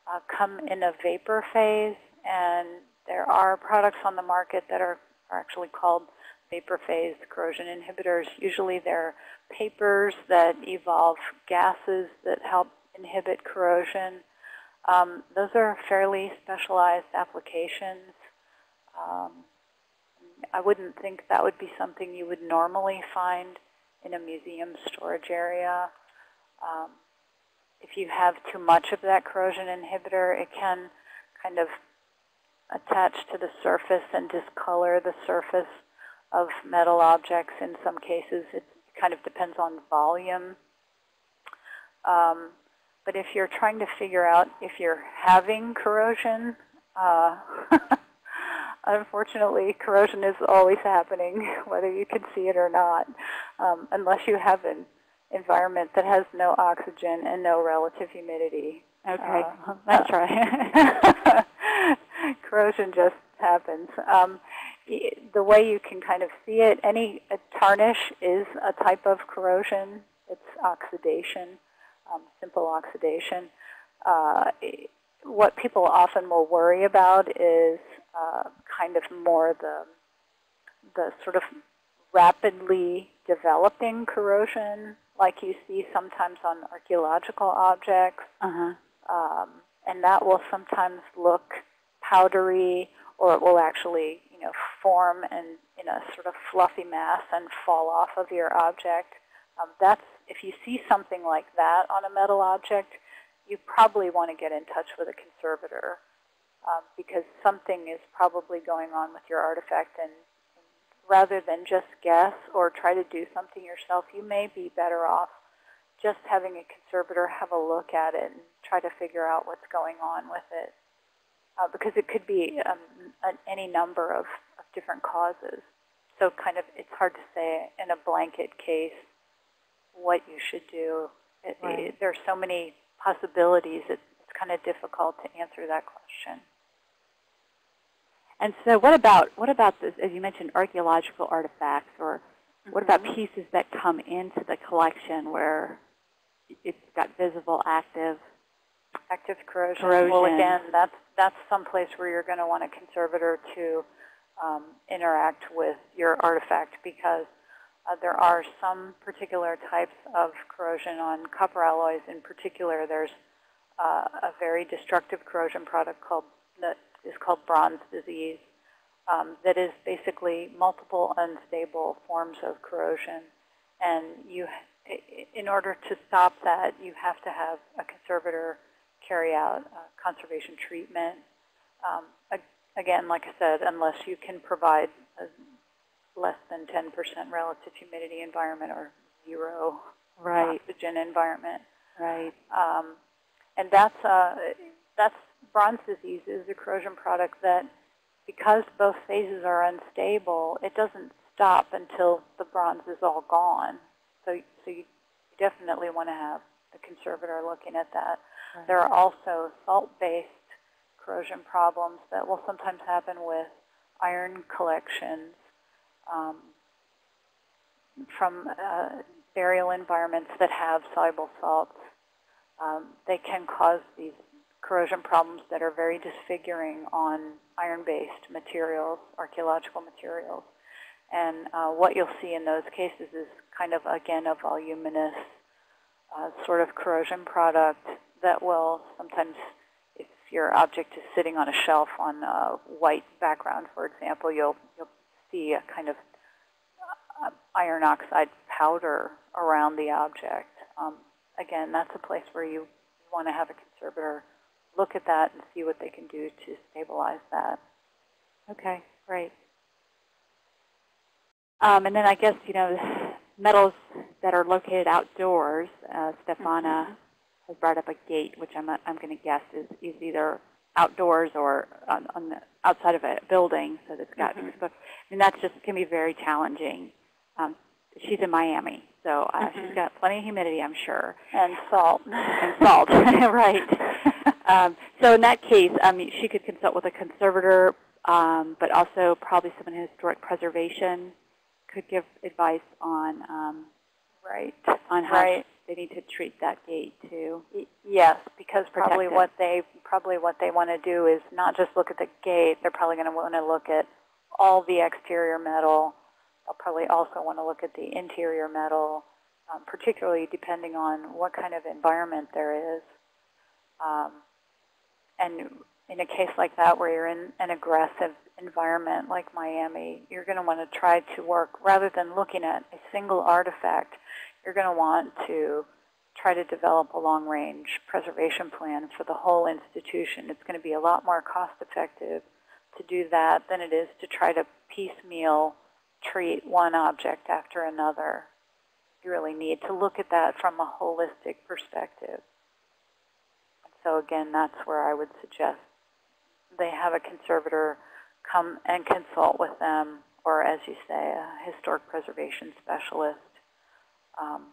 uh, come in a vapor phase, and there are products on the market that are, are actually called vapor phase corrosion inhibitors. Usually they're papers that evolve gases that help inhibit corrosion. Um, those are fairly specialized applications. Um, I wouldn't think that would be something you would normally find in a museum storage area. Um, if you have too much of that corrosion inhibitor, it can kind of attach to the surface and discolor the surface of metal objects. In some cases, it kind of depends on volume. Um, but if you're trying to figure out if you're having corrosion, uh, (laughs) unfortunately, corrosion is always happening, (laughs) whether you can see it or not, um, unless you have an environment that has no oxygen and no relative humidity. Okay, Uh, (laughs) let's try. (laughs) corrosion just happens. Um, the way you can kind of see it, any a tarnish is a type of corrosion. It's oxidation, um, simple oxidation. Uh, what people often will worry about is uh, kind of more the the sort of rapidly developing corrosion, like you see sometimes on archaeological objects uh-huh. um, and that will sometimes look powdery, or it will actually, you know, form and in a sort of fluffy mass and fall off of your object. Um, that's if you see something like that on a metal object, you probably want to get in touch with a conservator um, because something is probably going on with your artifact, and, rather than just guess or try to do something yourself, you may be better off just having a conservator have a look at it and try to figure out what's going on with it. Uh, because it could be um, an, any number of, of different causes. So kind of, it's hard to say in a blanket case what you should do. It, Right. it, there are so many possibilities, it, it's kind of difficult to answer that question. And so what about, what about this, as you mentioned, archaeological artifacts, or what about Mhm. pieces that come into the collection where it's got visible, active Active corrosion. Well, again, that's that's someplace where you're going to want a conservator to um, interact with your artifact because uh, there are some particular types of corrosion on copper alloys. In particular, there's uh, a very destructive corrosion product called is called bronze disease um, that is basically multiple unstable forms of corrosion. And you, in order to stop that, you have to have a conservator carry out uh, conservation treatment. Um, again, like I said, unless you can provide a less than 10% relative humidity environment or zero Right, oxygen environment. right. Um, and that's, uh, that's bronze disease is a corrosion product that, because both phases are unstable, it doesn't stop until the bronze is all gone. So, so you definitely want to have a conservator looking at that. Right. There are also salt-based corrosion problems that will sometimes happen with iron collections um, from uh, burial environments that have soluble salts. Um, they can cause these corrosion problems that are very disfiguring on iron-based materials, archaeological materials. And uh, what you'll see in those cases is kind of, again, a voluminous uh, sort of corrosion product that will sometimes, if your object is sitting on a shelf on a white background, for example, you'll, you'll see a kind of uh, iron oxide powder around the object. Um, again, that's a place where you want to have a conservator look at that and see what they can do to stabilize that. Okay, great. Um, and then I guess, you know, metals that are located outdoors, uh, Stefana has brought up a gate, which I'm, I'm going to guess is, is either outdoors or on, on the outside of a building, so that's got Mhm. exposed. And that's just can be very challenging. Um, she's in Miami, so uh, she's Mhm. got plenty of humidity, I'm sure And salt. and salt, (laughs) (laughs) right. Um, so in that case, um, she could consult with a conservator, um, but also probably someone in historic preservation could give advice on um, right. on how Right. they need to treat that gate too. Yes, because Protect probably it. what they probably what they want to do is not just look at the gate. They're probably going to want to look at all the exterior metal. They'll probably also want to look at the interior metal, um, particularly depending on what kind of environment there is. Um, and in a case like that, where you're in an aggressive environment like Miami, you're going to want to try to work rather than looking at a single artifact. You're going to want to try to develop a long-range preservation plan for the whole institution. It's going to be a lot more cost-effective to do that than it is to try to piecemeal treat one object after another. You really need to look at that from a holistic perspective. So again, that's where I would suggest they have a conservator come and consult with them, or as you say, a historic preservation specialist. Um,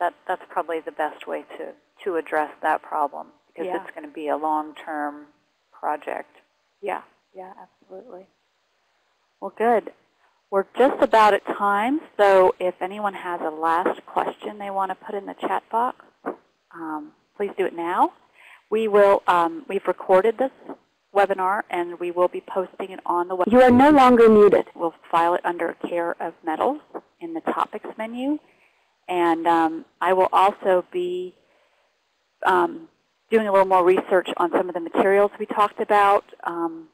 that, that's probably the best way to, to address that problem because Yeah. it's going to be a long-term project. Yeah, yeah, absolutely. Well, good. We're just about at time, so if anyone has a last question they want to put in the chat box, um, please do it now. We will, um, we've recorded this webinar, and we will be posting it on the web. You are no longer muted. We'll file it under Care of Metals in the Topics menu. And um, I will also be um, doing a little more research on some of the materials we talked about. Um,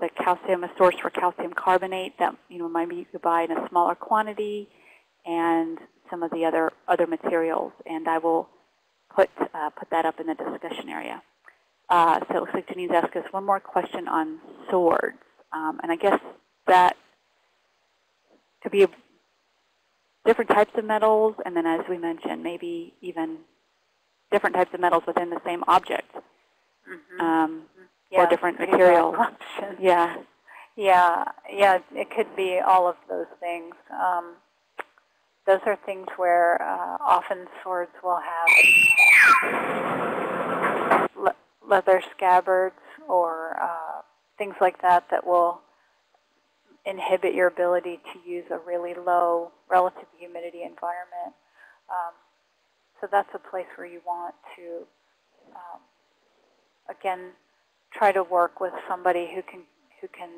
the calcium, a source for calcium carbonate that you know maybe you could buy in a smaller quantity, and some of the other other materials. And I will put uh, put that up in the discussion area. Uh, so it looks like Denise asked us one more question on swords, um, and I guess that could be different types of metals, and then as we mentioned, maybe even different types of metals within the same object, um, or different materials. Yeah, Yeah, yeah, it could be all of those things. Um, those are things where uh, often swords will have le- leather scabbards or uh, things like that that will inhibit your ability to use a really low relative humidity environment. Um, so that's a place where you want to, um, again, try to work with somebody who can who can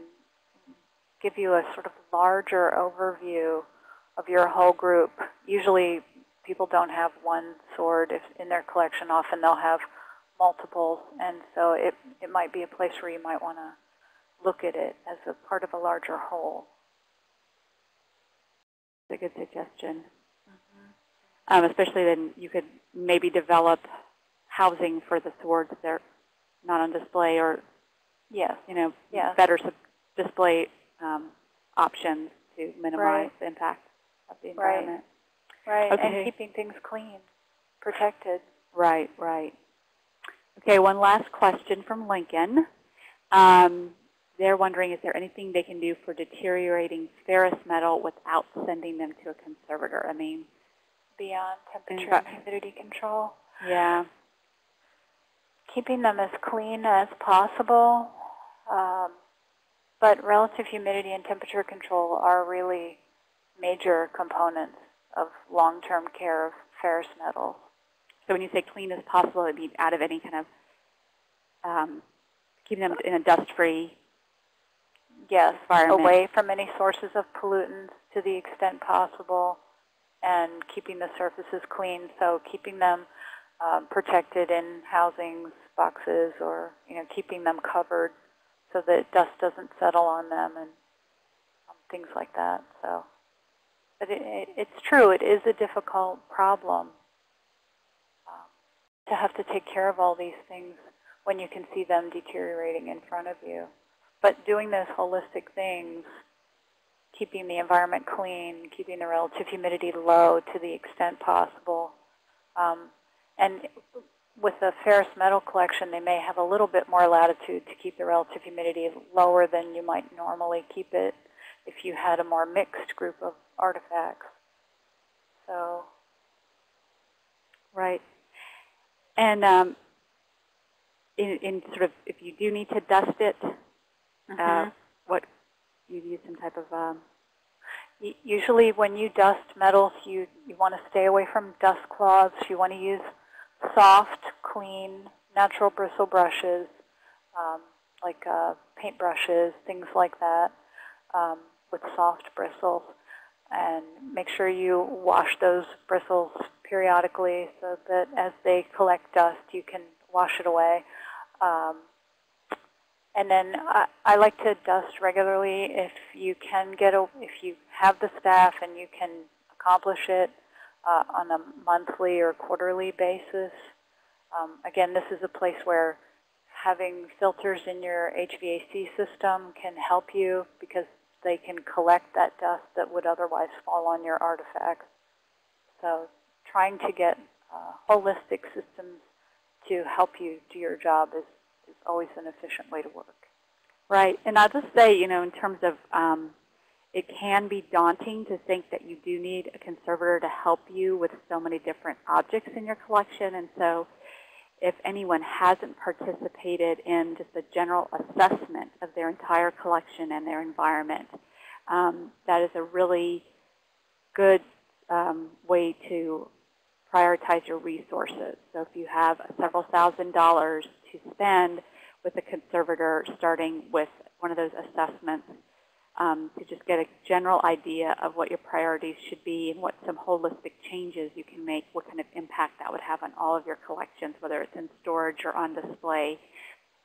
give you a sort of larger overview of your whole group. Usually, people don't have one sword if, in their collection. Often, they'll have multiple, and so it it might be a place where you might want to look at it as a part of a larger whole. It's a good suggestion. Um, especially then you could maybe develop housing for the swords that not on display or, Yes. you know, Yes. better sub- display um, options to minimize Right. the impact of the environment. Right, Okay. and keeping things clean, protected. Right, right. Okay, one last question from Lincoln. Um, they're wondering, is there anything they can do for deteriorating ferrous metal without sending them to a conservator? I mean, Beyond temperature and humidity control. yeah, Keeping them as clean as possible, um, but relative humidity and temperature control are really major components of long-term care of ferrous metals. So when you say clean as possible, it means out of any kind of, um, keeping them in a dust-free Yes, environment. away from any sources of pollutants to the extent possible, and keeping the surfaces clean. So keeping them um, protected in housings, boxes, or you know, keeping them covered so that dust doesn't settle on them and um, things like that. So, but it, it, it's true. It is a difficult problem um, to have to take care of all these things when you can see them deteriorating in front of you. But doing those holistic things, keeping the environment clean, keeping the relative humidity low to the extent possible, um, and with the ferrous metal collection, they may have a little bit more latitude to keep the relative humidity lower than you might normally keep it if you had a more mixed group of artifacts. So, Right. And um, in, in sort of, if you do need to dust it, Mm-hmm. uh, what, you use some type of, um, Usually when you dust metals, you, you want to stay away from dust cloths. You want to use soft, clean, natural bristle brushes, um, like uh, paint brushes, things like that, um, with soft bristles. And make sure you wash those bristles periodically so that as they collect dust, you can wash it away. Um, and then I, I like to dust regularly if you can get a, if you have the staff and you can accomplish it uh, on a monthly or quarterly basis. Um, again, this is a place where having filters in your HVAC system can help you because they can collect that dust that would otherwise fall on your artifacts. So trying to get uh, holistic systems to help you do your job is is always an efficient way to work. right. And I'll just say, you know, in terms of, um, it can be daunting to think that you do need a conservator to help you with so many different objects in your collection. And so if anyone hasn't participated in just a general assessment of their entire collection and their environment, um, that is a really good um, way to prioritize your resources. So if you have several thousand dollars to spend with a conservator, starting with one of those assessments, um, to just get a general idea of what your priorities should be and what some holistic changes you can make, what kind of impact that would have on all of your collections, whether it's in storage or on display.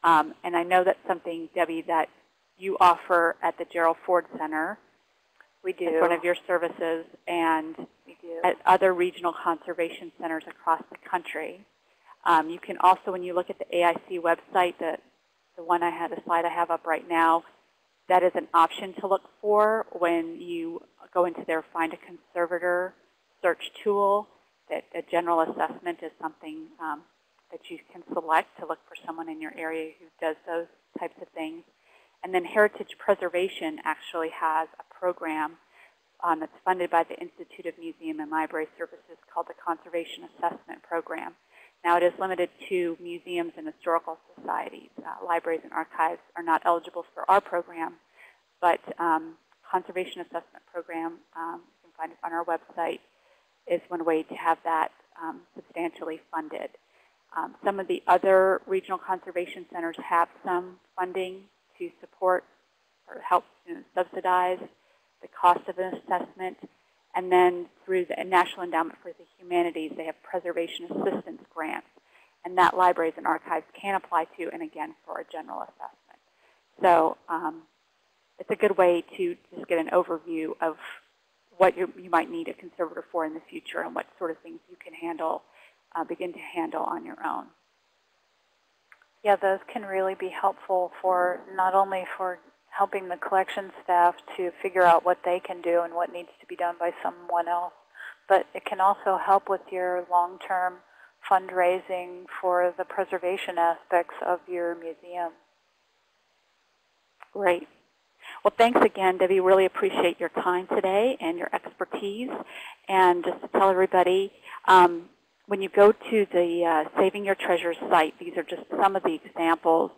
Um, and I know that's something, Debbie, that you offer at the Gerald Ford Center We do. as one of your services and we do. at other regional conservation centers across the country. Um, you can also, when you look at the AIC website, the, the one I had, the slide I have up right now, that is an option to look for when you go into their Find a Conservator search tool. That a general assessment is something um, that you can select to look for someone in your area who does those types of things. And then Heritage Preservation actually has a program um, that's funded by the Institute of Museum and Library Services called the Conservation Assessment Program. Now it is limited to museums and historical societies. Uh, libraries and archives are not eligible for our program, but um, Conservation Assessment Program, um, you can find it on our website, is one way to have that um, substantially funded. Um, some of the other regional conservation centers have some funding to support or help you know, subsidize the cost of an assessment. And then through the National Endowment for the Humanities, they have preservation assistance grants. And that libraries and archives can apply to, and again, for a general assessment. So um, it's a good way to just get an overview of what you, you might need a conservator for in the future and what sort of things you can handle, uh, begin to handle on your own. Yeah, those can really be helpful for not only for helping the collection staff to figure out what they can do and what needs to be done by someone else, but it can also help with your long-term fundraising for the preservation aspects of your museum. Great. Well, thanks again, Debbie. Really appreciate your time today and your expertise. And just to tell everybody, um, when you go to the uh, Saving Your Treasures site, these are just some of the examples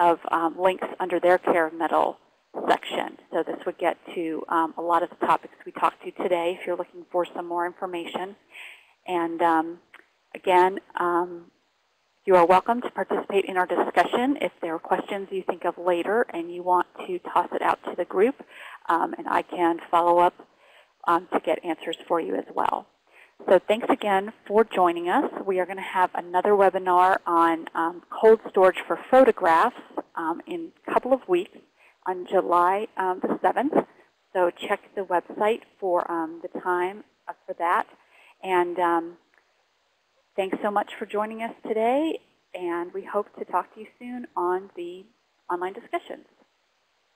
of um, links under their care of metal section. So this would get to um, a lot of the topics we talked to today if you're looking for some more information. And um, again, um, you are welcome to participate in our discussion. If there are questions you think of later and you want to toss it out to the group, um, and I can follow up um, to get answers for you as well. So thanks again for joining us. We are going to have another webinar on um, cold storage for photographs um, in a couple of weeks on July um, the 7th. So check the website for um, the time for that. And um, thanks so much for joining us today. And we hope to talk to you soon on the online discussions.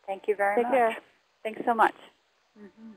Thank you very Take much. care. Thanks so much. Mhm.